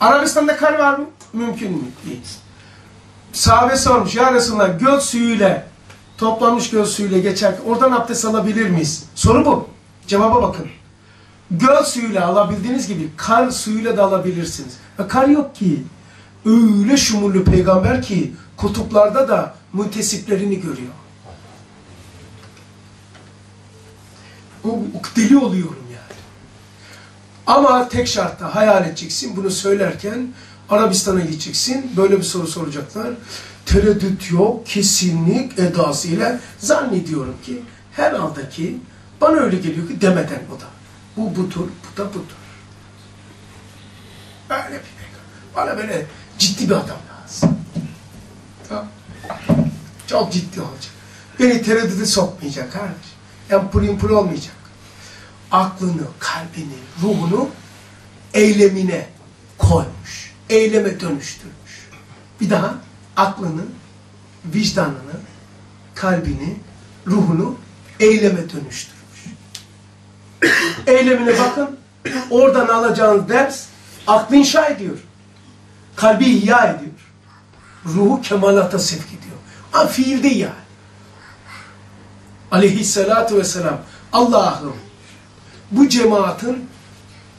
Arabistan'da kar var mı? Mümkün mü? Değil. Sahabe sormuş. Ya Resulallah göl suyuyla toplanmış göl suyuyla geçerken oradan abdest alabilir miyiz? Soru bu. Cevaba bakın. Göl suyuyla alabildiğiniz gibi kar suyuyla da alabilirsiniz. Ve kar yok ki. Öyle şumurlu peygamber ki kutuplarda da müntesiplerini görüyor. O, deli oluyorum yani. Ama tek şartla hayal edeceksin bunu söylerken Arabistan'a gideceksin. Böyle bir soru soracaklar. Tereddüt yok, kesinlik edasıyla zannediyorum ki herhalde ki bana öyle geliyor ki demeden o da. Bu budur, bu da budur. Böyle bir peygamber. Bana böyle ciddi bir adam lazım. Tamam. Çok ciddi olacak. Beni tereddüte sokmayacak kardeş. Pul pul olmayacak. Aklını, kalbini, ruhunu eylemine koymuş. Eyleme dönüştürmüş. Bir daha aklını, vicdanını, kalbini, ruhunu eyleme dönüştürmüş. Eylemine bakın. Oradan alacağınız ders aklı inşa ediyor. Kalbi ihya ediyor. Ruhu kemalata sevk ediyor. Ama fiilde yani. Aleyhissalatu vesselam Allah'ım bu cemaatin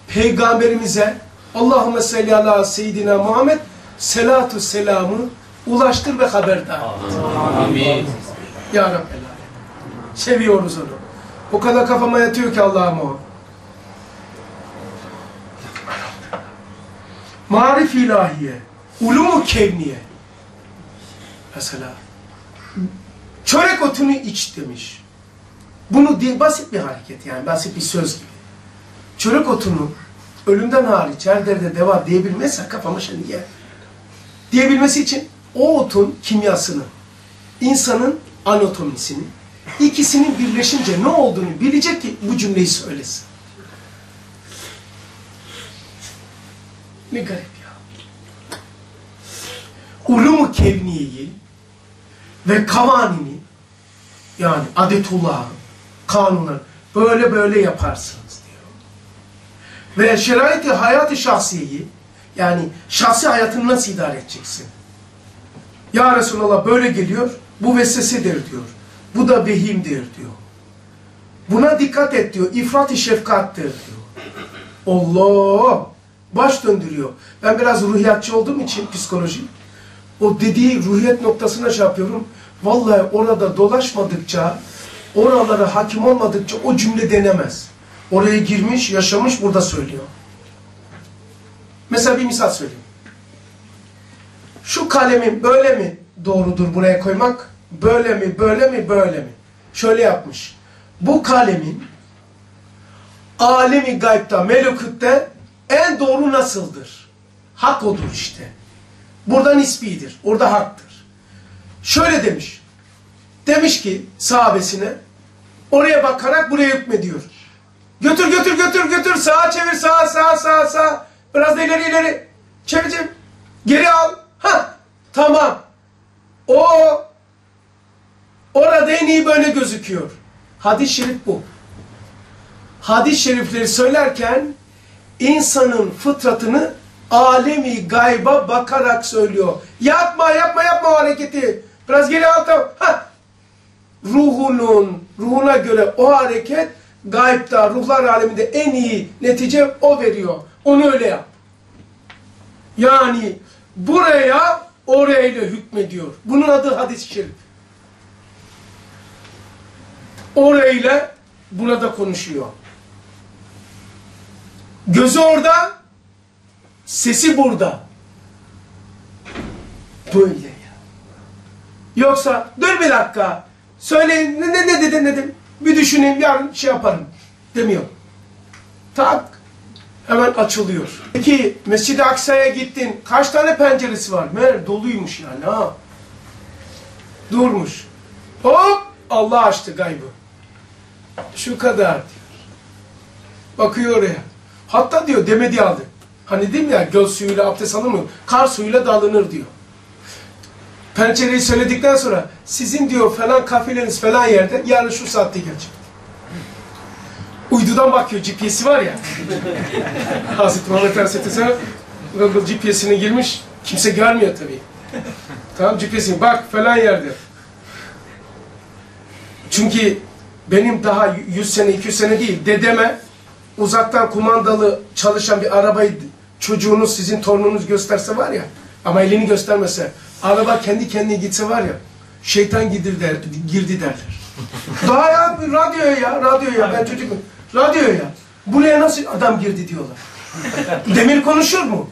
peygamberimize Allahümme salli ala seyyidina Muhammed selatu selamı ulaştır ve haberdar. Amin. Ya Rabbi. Seviyoruz onu. O kadar kafama yatıyor ki Allah'ım o. Marif ilahiye, ulumu kevniye. Mesela çörek otunu iç demiş. Bunu diye basit bir hareket yani basit bir söz gibi. Çörek otunu ölümden hariç her derde deva diyebilmezse kafama şimdi yer. Diyebilmesi için o otun kimyasını, insanın anatomisini, ikisinin birleşince ne olduğunu bilecek ki bu cümleyi söylesin. Ne garip ya. Ulumu kevniyeyi ve kavanini yani adetullahı, kanunları böyle böyle yaparsınız diyor. Ve şeraiti hayatı şahsiyeyi yani şahsi hayatını nasıl idare edeceksin? Ya Resulallah böyle geliyor, bu vesvesedir diyor. Bu da vehimdir diyor. Buna dikkat et diyor. İfrat-ı şefkattir diyor. Allah! Baş döndürüyor. Ben biraz ruhiyatçı olduğum için psikoloji. O dediği ruhiyet noktasına şey yapıyorum. Vallahi orada dolaşmadıkça, oralara hakim olmadıkça o cümle denemez. Oraya girmiş, yaşamış, burada söylüyor. Mesela bir misal söyleyeyim. Şu kalemin böyle mi doğrudur buraya koymak? Böyle mi, böyle mi, böyle mi? Şöyle yapmış. Bu kalemin alemi gaybta, melekutte en doğru nasıldır? Hak odur işte. Burada nisbidir. Orada haktır. Şöyle demiş. Demiş ki sahabesine oraya bakarak buraya hükmediyor. Götür götür götür götür sağa çevir sağa sağa sağa sağa. Biraz da ileri ileri. Çevir çevir. Geri al. Tamam. O orada en iyi böyle gözüküyor. Hadis-i şerif bu. Hadis-i şerifleri söylerken insanın fıtratını alemi gayba bakarak söylüyor. Yapma yapma yapma o hareketi. Biraz geri al tamam. Ha. Ruhunun, ruhuna göre o hareket gaybda, ruhlar aleminde en iyi netice o veriyor. Onu öyle yap. Yani buraya orayla hükmediyor. Bunun adı hadis-i şerif. Orayla burada konuşuyor. Gözü orada, sesi burada. Böyle ya. Yoksa dur bir dakika, söyleyin ne, ne, ne dedin dedim. Bir düşüneyim yarın şey yaparım demiyor. Tak hemen açılıyor. Peki Mescid-i Aksa'ya gittin. Kaç tane penceresi var? Meğer doluymuş yani ha. Durmuş. Hop Allah açtı gaybı. Şu kadar diyor. Bakıyor oraya. Hatta diyor demedi aldı. Hani değil mi ya göl suyuyla abdest alınmıyor. Kar suyuyla da alınır diyor. Pencereyi söyledikten sonra sizin diyor falan kafileniz falan yerde yarın şu saatte gelecek. Uydudan bakıyor GPS'i var ya. Hazreti Muhammed Aleyhisselam Google GPS'ine girmiş. Kimse görmüyor tabii. tamam GPS'ini bak falan yerde. Çünkü benim daha 100 sene 200 sene değil dedeme uzaktan kumandalı çalışan bir arabayı çocuğunuz sizin torununuz gösterse var ya ama elini göstermese araba kendi kendine gitse var ya şeytan gidir der, girdi derler. Daha ya radyoya ya radyoya ben çocuk radyoya buraya nasıl adam girdi diyorlar. Demir konuşur mu?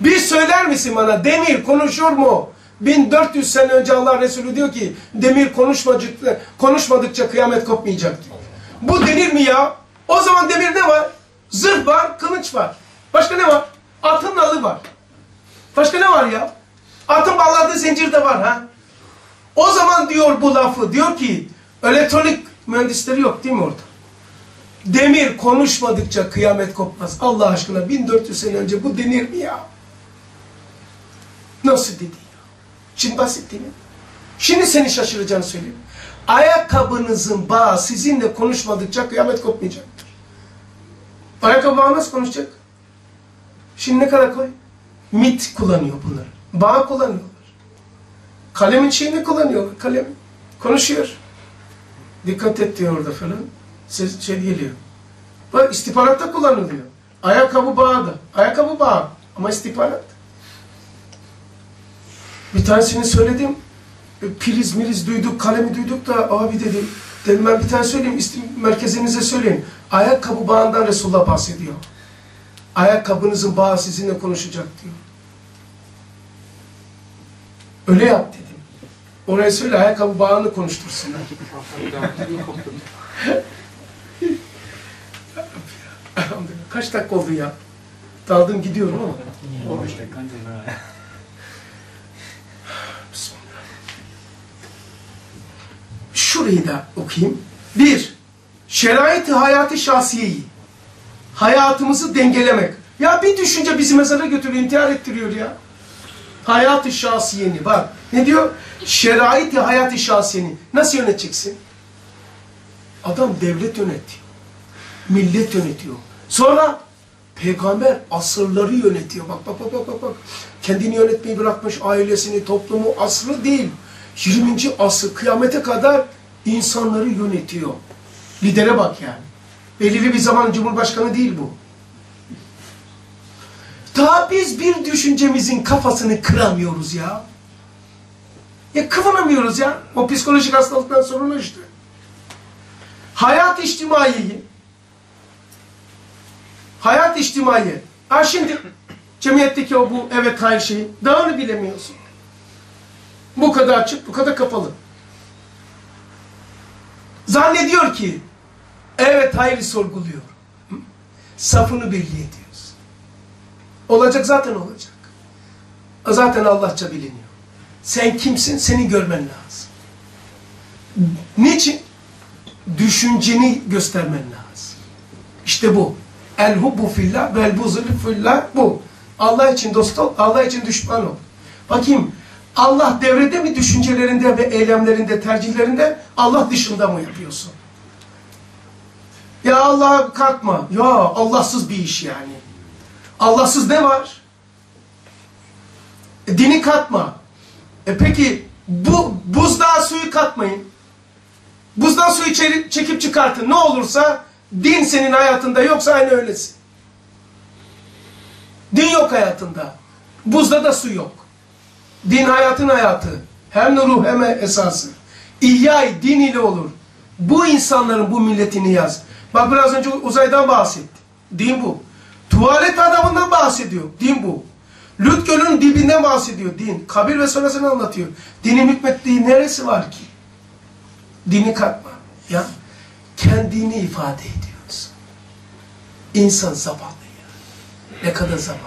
Bir söyler misin bana demir konuşur mu? 1400 sene önce Allah Resulü diyor ki demir konuşmadıkça, konuşmadıkça kıyamet kopmayacak diyor. Bu denir mi ya? O zaman demir ne var? Zırh var, kılıç var. Başka ne var? Atın nalı var. Başka ne var ya? Atın bağladığı zincir de var ha. O zaman diyor bu lafı, diyor ki elektronik mühendisleri yok değil mi orada? Demir konuşmadıkça kıyamet kopmaz. Allah aşkına 1400 sene önce bu denir mi ya? Nasıl dedi ya? Şimdi basit değil mi? Şimdi seni şaşıracağını söyleyeyim. Ayakkabınızın bağı sizinle konuşmadıkça kıyamet kopmayacaktır. Ayakkabı bağı konuşacak? Şimdi ne kadar koy? MIT kullanıyor bunları. Bağ kullanıyorlar. Kalemin şeyini kullanıyorlar. Kalem konuşuyor. Dikkat et diyor orada falan. Şey geliyor. Bak istihbaratta kullanılıyor. Ayakkabı bağı da. Ayakkabı bağı ama istihbarat. Bir tanesini söyledim. E, Priz miriz duyduk, kalemi duyduk da abi dedim. Dedim ben bir tane söyleyeyim, istim, merkezinize söyleyin. Ayakkabı bağından Resulullah bahsediyor. Ayakkabınızın bağı sizinle konuşacak diyor. Öyle yap dedim. Oraya söyle ayakkabı bağını konuştursunlar. Kaç dakika oldu ya? Daldım gidiyorum ama. 15 dakika. Bismillah. Şurayı da okuyayım. Bir, şerait-i hayatı şahsiyeyi. Hayatımızı dengelemek. Ya bir düşünce bizi mezara götürüyor, intihar ettiriyor ya. Hayat-ı şahsiyeni. Bak ne diyor? Şerait-i hayat-ı şahsiyeni. Nasıl yöneteceksin? Adam devlet yönetiyor. Millet yönetiyor. Sonra peygamber asırları yönetiyor. Bak bak bak bak bak. Kendini yönetmeyi bırakmış ailesini, toplumu asrı değil. 20. asır kıyamete kadar insanları yönetiyor. Lidere bak yani. Belirli bir zaman cumhurbaşkanı değil bu. Daha biz bir düşüncemizin kafasını kıramıyoruz ya. Ya kıvınamıyoruz ya. O psikolojik hastalıktan sorun işte. Hayat içtimai. Hayat içtimai. Ha şimdi cemiyetteki o bu evet hayır şeyi dağını bilemiyorsun. Bu kadar açık, bu kadar kapalı. Zannediyor ki evet hayırı sorguluyor. Safını belli ediyoruz. Olacak zaten olacak. Zaten Allahça biliniyor. Sen kimsin? Seni görmen lazım. Niçin? Düşünceni göstermen lazım. İşte bu. El hubbu fillah vel buzul fillah bu. Allah için dost ol, Allah için düşman ol. Bakayım Allah devrede mi düşüncelerinde ve eylemlerinde, tercihlerinde Allah dışında mı yapıyorsun? Ya Allah'a kalkma. Ya Allahsız bir iş yani. Allahsız ne var? E, dini katma. E peki bu buzdağı suyu katmayın. Buzdan suyu çekip çıkartın. Ne olursa din senin hayatında yoksa aynı öylesin. Din yok hayatında. Buzda da su yok. Din hayatın hayatı. Hem ruh hem esası. İhyay din ile olur. Bu insanların bu milletini yaz. Bak biraz önce uzaydan bahsetti. Din bu. Tuvalet adamından bahsediyor. Din bu. Lüt Gölü'nün dibinden bahsediyor. Din. Kabir ve sonrasını anlatıyor. Dinin hükmettiği neresi var ki? Dini katma. Ya kendini ifade ediyorsun. İnsan zavallı ya. Ne kadar zavallı.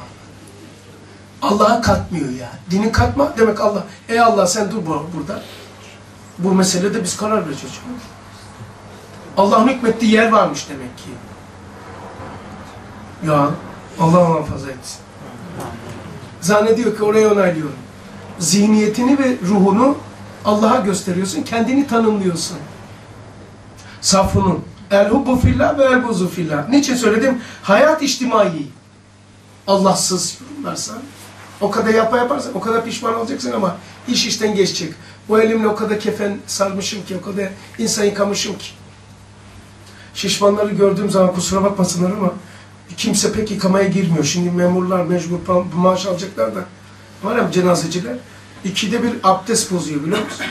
Allah'a katmıyor ya. Dini katma demek Allah. Ey Allah sen dur burada. Bu meselede biz karar vereceğiz. Allah'ın hükmettiği yer varmış demek ki. Ya Allah muhafaza etsin. Zannediyor ki oraya onaylıyorum. Zihniyetini ve ruhunu Allah'a gösteriyorsun, kendini tanımlıyorsun. Safının. El hubbu fillah ve el buzu fillah. Niçin söyledim? Hayat içtimai. Allahsız yorumlarsan O kadar yapa yaparsan o kadar pişman olacaksın ama iş işten geçecek. Bu elimle o kadar kefen sarmışım ki, o kadar insan yıkamışım ki. Şişmanları gördüğüm zaman kusura bakmasınlar ama kimse pek yıkamaya girmiyor. Şimdi memurlar mecbur maaş alacaklar da. Var ya cenazeciler. İkide bir abdest bozuyor biliyor musun?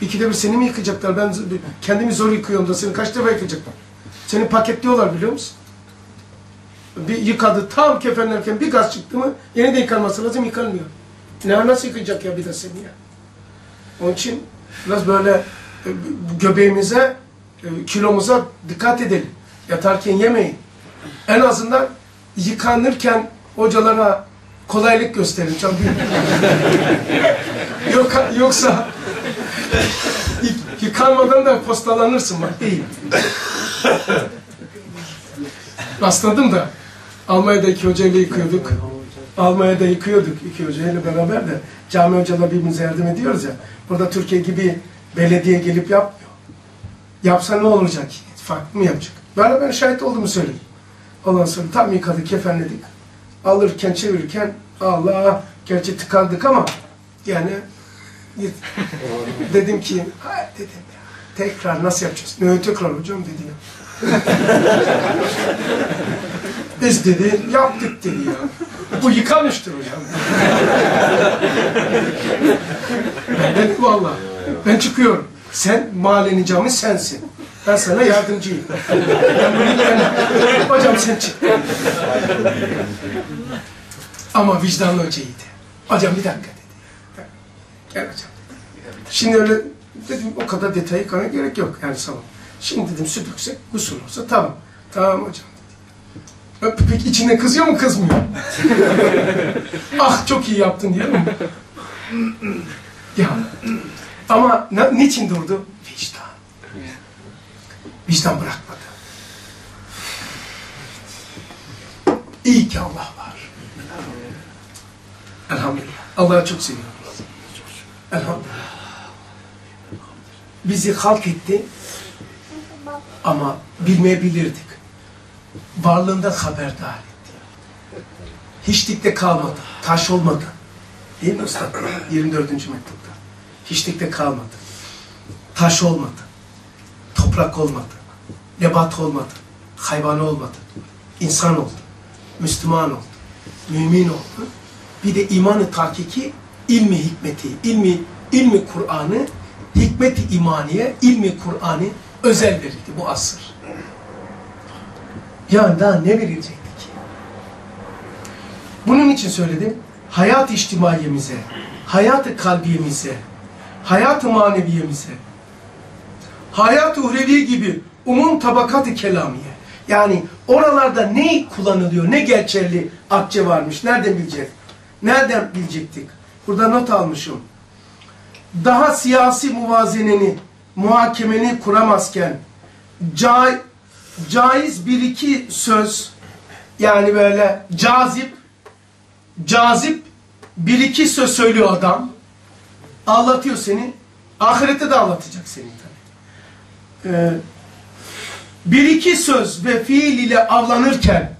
İkide bir seni mi yıkayacaklar? Ben kendimi zor yıkıyorum da seni kaç defa yıkayacaklar? Seni paketliyorlar biliyor musun? Bir yıkadı tam kefenlerken bir gaz çıktı mı yeni de yıkanması lazım yıkanmıyor. Ne nasıl yıkayacak ya bir de seni ya? Onun için biraz böyle e, göbeğimize, e, kilomuza dikkat edelim. Yatarken yemeyin. En azından yıkanırken hocalara kolaylık gösterin. Yok, yoksa yıkanmadan da postalanırsın bak değil. Rastladım da Almanya'da iki hocayla yıkıyorduk. Almanya'da yıkıyorduk iki hocayla beraber de cami hocalarla birbirimize yardım ediyoruz ya. Burada Türkiye gibi belediye gelip yapmıyor. Yapsa ne olacak? Farklı mı yapacak? Ben ben şahit olduğumu söyleyeyim. Ondan sonra tam yıkadık, kefenledik. Alırken, çevirirken Allah, gerçi tıkandık ama yani dedim ki, ha dedim ya, tekrar nasıl yapacağız? Ne tekrar hocam dedi ya. Biz dedi, yaptık dedi ya. Bu yıkamıştır hocam. dedim valla, ben çıkıyorum. Sen mahallenin camı sensin. Ben sana yardımcıyım. Ben bunu ben, hocam sen çık. Ama vicdanlı hocaydı. Hocam bir dakika. Hocam. Şimdi öyle dedim o kadar detayı kana gerek yok yani sabah. Şimdi dedim süt yüksek, gusül olsa tamam. Tamam hocam. dedi. Peki içinde kızıyor mu kızmıyor? ah çok iyi yaptın diyor mu? ya. Ama ne, niçin durdu? Vicdan. Vicdan bırakmadı. İyi ki Allah var. Elhamdülillah. Allah'ı çok seviyorum. Elhamdülillah. Bizi halk etti ama bilmeyebilirdik. Varlığından haberdar etti. Hiçlikte kalmadı. Taş olmadı. Değil mi Üstad? 24. mektupta. Hiçlikte kalmadı. Taş olmadı. Toprak olmadı. Nebat olmadı. Hayvan olmadı. İnsan oldu. Müslüman oldu. Mümin oldu. Bir de imanı takiki, ilmi hikmeti, ilmi, ilmi Kur'an'ı, hikmeti imaniye, ilmi Kur'an'ı özel verildi bu asır. Yani daha ne verilecekti ki? Bunun için söyledim. Hayat içtimaiyemize, hayat-ı kalbiyemize, hayat-ı maneviyemize, hayat-ı uhrevi gibi umum tabakat-ı kelamiye. Yani oralarda ne kullanılıyor, ne geçerli akçe varmış, nereden bileceğiz? Nereden bilecektik? Burada not almışım. Daha siyasi muvazeneni, muhakemeni kuramazken ca caiz bir iki söz yani böyle cazip cazip bir iki söz söylüyor adam ağlatıyor seni ahirette de ağlatacak seni tabii. Ee, bir iki söz ve fiil ile avlanırken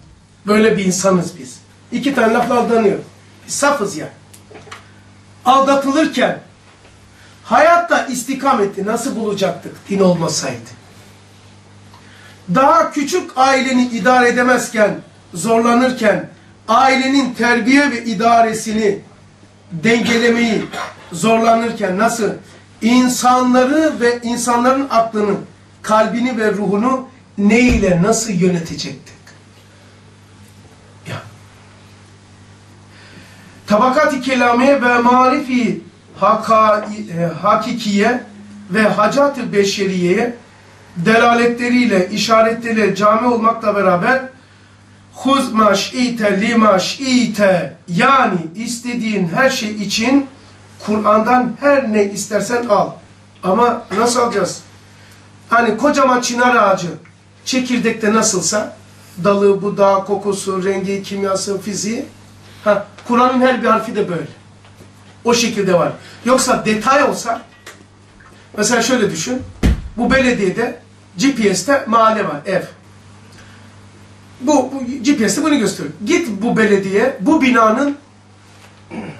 böyle bir insanız biz. İki tane lafla aldanıyor. Safız yani. Aldatılırken hayatta istikameti nasıl bulacaktık din olmasaydı? Daha küçük aileni idare edemezken, zorlanırken, ailenin terbiye ve idaresini dengelemeyi zorlanırken nasıl insanları ve insanların aklını, kalbini ve ruhunu ne ile nasıl yönetecektik? Tabakat-ı kelamiye ve marifi haka, e, hakikiye ve hacat-ı beşeriyeye delaletleriyle, işaretleriyle cami olmakla beraber huz maş'ite li maş'ite yani istediğin her şey için Kur'an'dan her ne istersen al. Ama nasıl alacağız? Hani kocaman çınar ağacı çekirdekte nasılsa dalı, budağı, kokusu, rengi, kimyası, fiziği ha, Kur'an'ın her bir harfi de böyle. O şekilde var. Yoksa detay olsa mesela şöyle düşün. Bu belediyede GPS'te mahalle var, ev. Bu, bu GPS'te bunu gösteriyor. Git bu belediye, bu binanın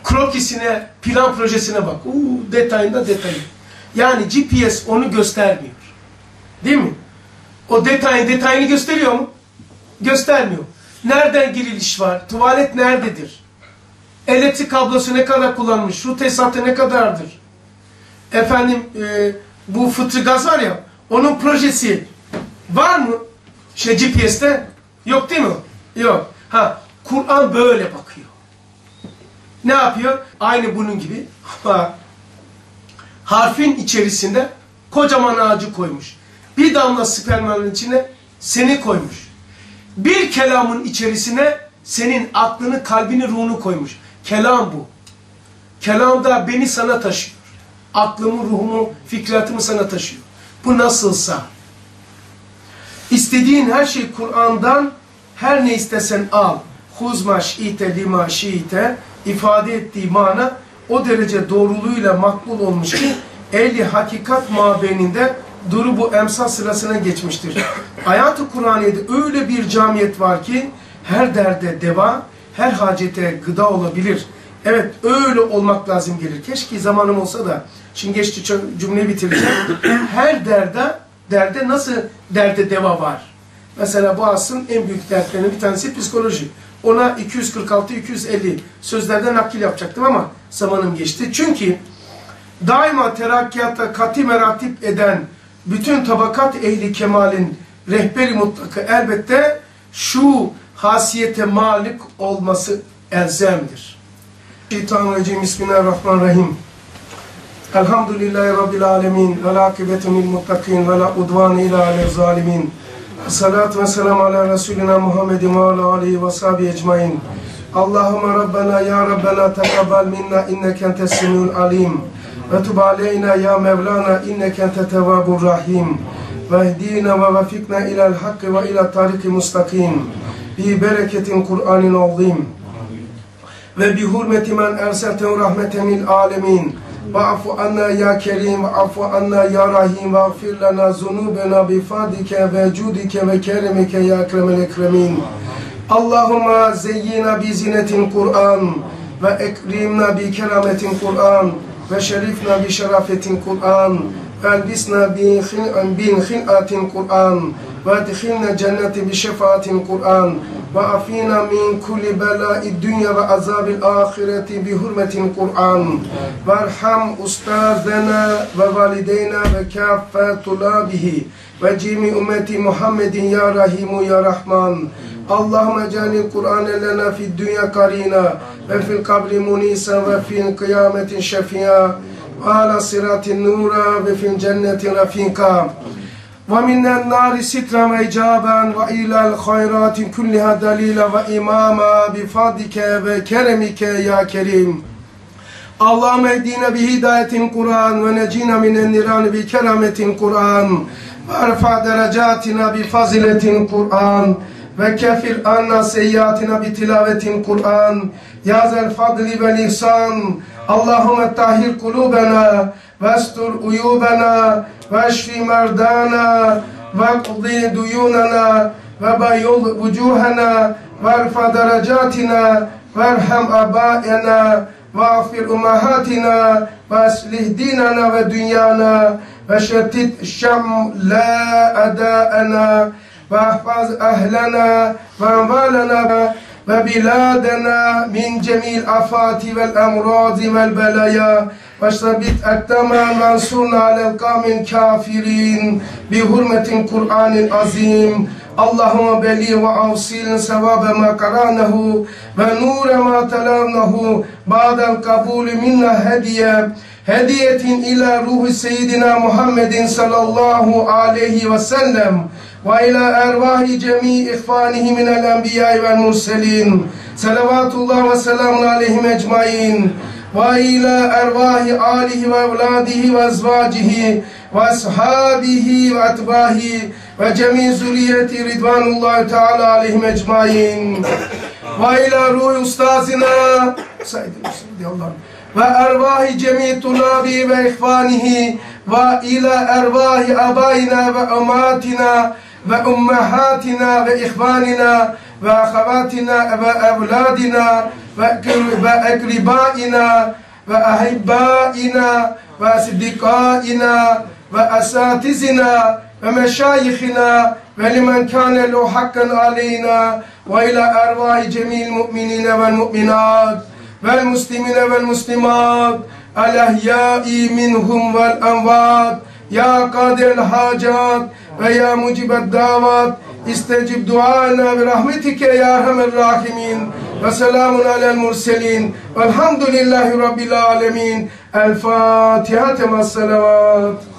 krokisine, plan projesine bak. Uuu detayında detayı. Yani GPS onu göstermiyor. Değil mi? O detayın detayını gösteriyor mu? Göstermiyor. Nereden giriliş var? Tuvalet nerededir? Elektrik kablosu ne kadar kullanmış? Şu tesisatı ne kadardır? Efendim e, bu fıtı gaz var ya onun projesi var mı? Şey GPS'te yok değil mi? Yok. Ha Kur'an böyle bakıyor. Ne yapıyor? Aynı bunun gibi. Ha, harfin içerisinde kocaman ağacı koymuş. Bir damla spermanın içine seni koymuş. Bir kelamın içerisine senin aklını, kalbini, ruhunu koymuş. Kelam bu. Kelam da beni sana taşıyor. Aklımı, ruhumu, fikriyatımı sana taşıyor. Bu nasılsa. İstediğin her şey Kur'an'dan her ne istesen al. Huzma şiite lima şiite ifade ettiği mana o derece doğruluğuyla makbul olmuş ki ehli hakikat mabeyinde duru bu emsal sırasına geçmiştir. Hayat-ı Kur'aniye'de öyle bir camiyet var ki her derde deva, her hacete gıda olabilir. Evet öyle olmak lazım gelir. Keşke zamanım olsa da şimdi geçti cümleyi bitireceğim. Her derde derde nasıl derde deva var? Mesela bu asrın en büyük dertlerinden bir tanesi psikoloji. Ona 246-250 sözlerden nakil yapacaktım ama zamanım geçti. Çünkü daima terakkiyatta kati meratip eden bütün tabakat ehli kemalin rehberi mutlakı elbette şu hasiyete malik olması elzemdir. Şeytanirracim Bismillahirrahmanirrahim. Elhamdülillahi Rabbil alemin. Ve la akibetu lil muttakin ve la udvane ila alel zalimin. Salatu ve selamu ala Resulina Muhammedin ve ala alihi ve sahbihi ecmain. Allahümme Rabbena ya Rabbena tekabbal minna inneke entes alim. Ve tub aleyna ya Mevlana inneke ente tevvabur rahim. Ve ehdina ve vefikna ilal hakkı ve ila tariki mustakim bi bereketin Kur'anin azim. Ve bi hurmeti men erselten rahmetenil alemin. Ve afu anna ya kerim ve afu anna ya rahim. Ve agfir lana zunubena bi fadike ve cudike ve kerimike ya ekremel ekremin. Allahümme zeyyina bi zinetin Kur'an. Ve ekrimna bi kerametin Kur'an. Ve şerifna bi şerafetin Kur'an. القرآن والبسنا بخلقة القرآن وادخلنا جنة بشفاعة القرآن وعافينا من كل بلاء الدنيا وعذاب الآخرة بحرمة القرآن وارحم أستاذنا ووالدينا وكافة طلابه وجميع أمة محمد يا رحيم يا رحمن اللهم اجعل القرآن لنا في الدنيا قرينا وفي القبر منيسا وفي القيامة شفيعا وعلى صراط النور وفي الجنة رفيقا ومن النار سترا وإجابا وإلى الخيرات كلها دليلا وإماما بفضلك وكرمك يا كريم اللهم اهدنا بهداية القرآن ونجينا من النيران بكرامة القرآن وارفع درجاتنا بفضلة القرآن وكفر عنا سيئاتنا بتلاوة القرآن يا ذا الفضل والإحسان اللهم طهر قلوبنا واستر عيوبنا واشف مرضانا واقضي ديوننا وبيض وجوهنا وارفع درجاتنا وارحم آبائنا واغفر أمهاتنا وأصلح ديننا ودنيانا وشتت شملا أداءنا واحفظ أهلنا وأموالنا وبلادنا من جميع الآفات والأمراض والبلايا واشتبت أكتما وانصرنا على القوم الكافرين بحرمة القرآن العظيم اللهم بلي وأوصل ثواب ما قرأناه ونور ما تلوناه بعد القبول منا هدية هدية إلى روح سيدنا محمد صلى الله عليه وسلم ve ila ervahi cemi ihvanihi minel enbiyai vel murselin. Selavatullah ve selamun aleyhim ecmain ve ila ervahi alihi ve evladihi ve ezvacihi ve ashabihi ve etbahi ve cemi zürriyeti ridvanullahi teala aleyhim ecmain ve ila ruh ustazina saydım Allah'ım ve ervahi cemi tulabi ve ihvanihi ve ila ervahi abayna ve amatina وأمهاتنا وإخواننا وأخواتنا وأولادنا وأقربائنا وأحبائنا وأصدقائنا وأساتذنا ومشايخنا ولمن كان له حقا علينا وإلى أرواح جميع المؤمنين والمؤمنات والمسلمين والمسلمات الأحياء منهم والأموات. يا قادر الحاجات ve ya mucibed davat istecib duana ve rahmetike ya erhamer rahimin. Ve selamun alel murselin. Velhamdülillahi rabbil alemin. El fatiha temas salavat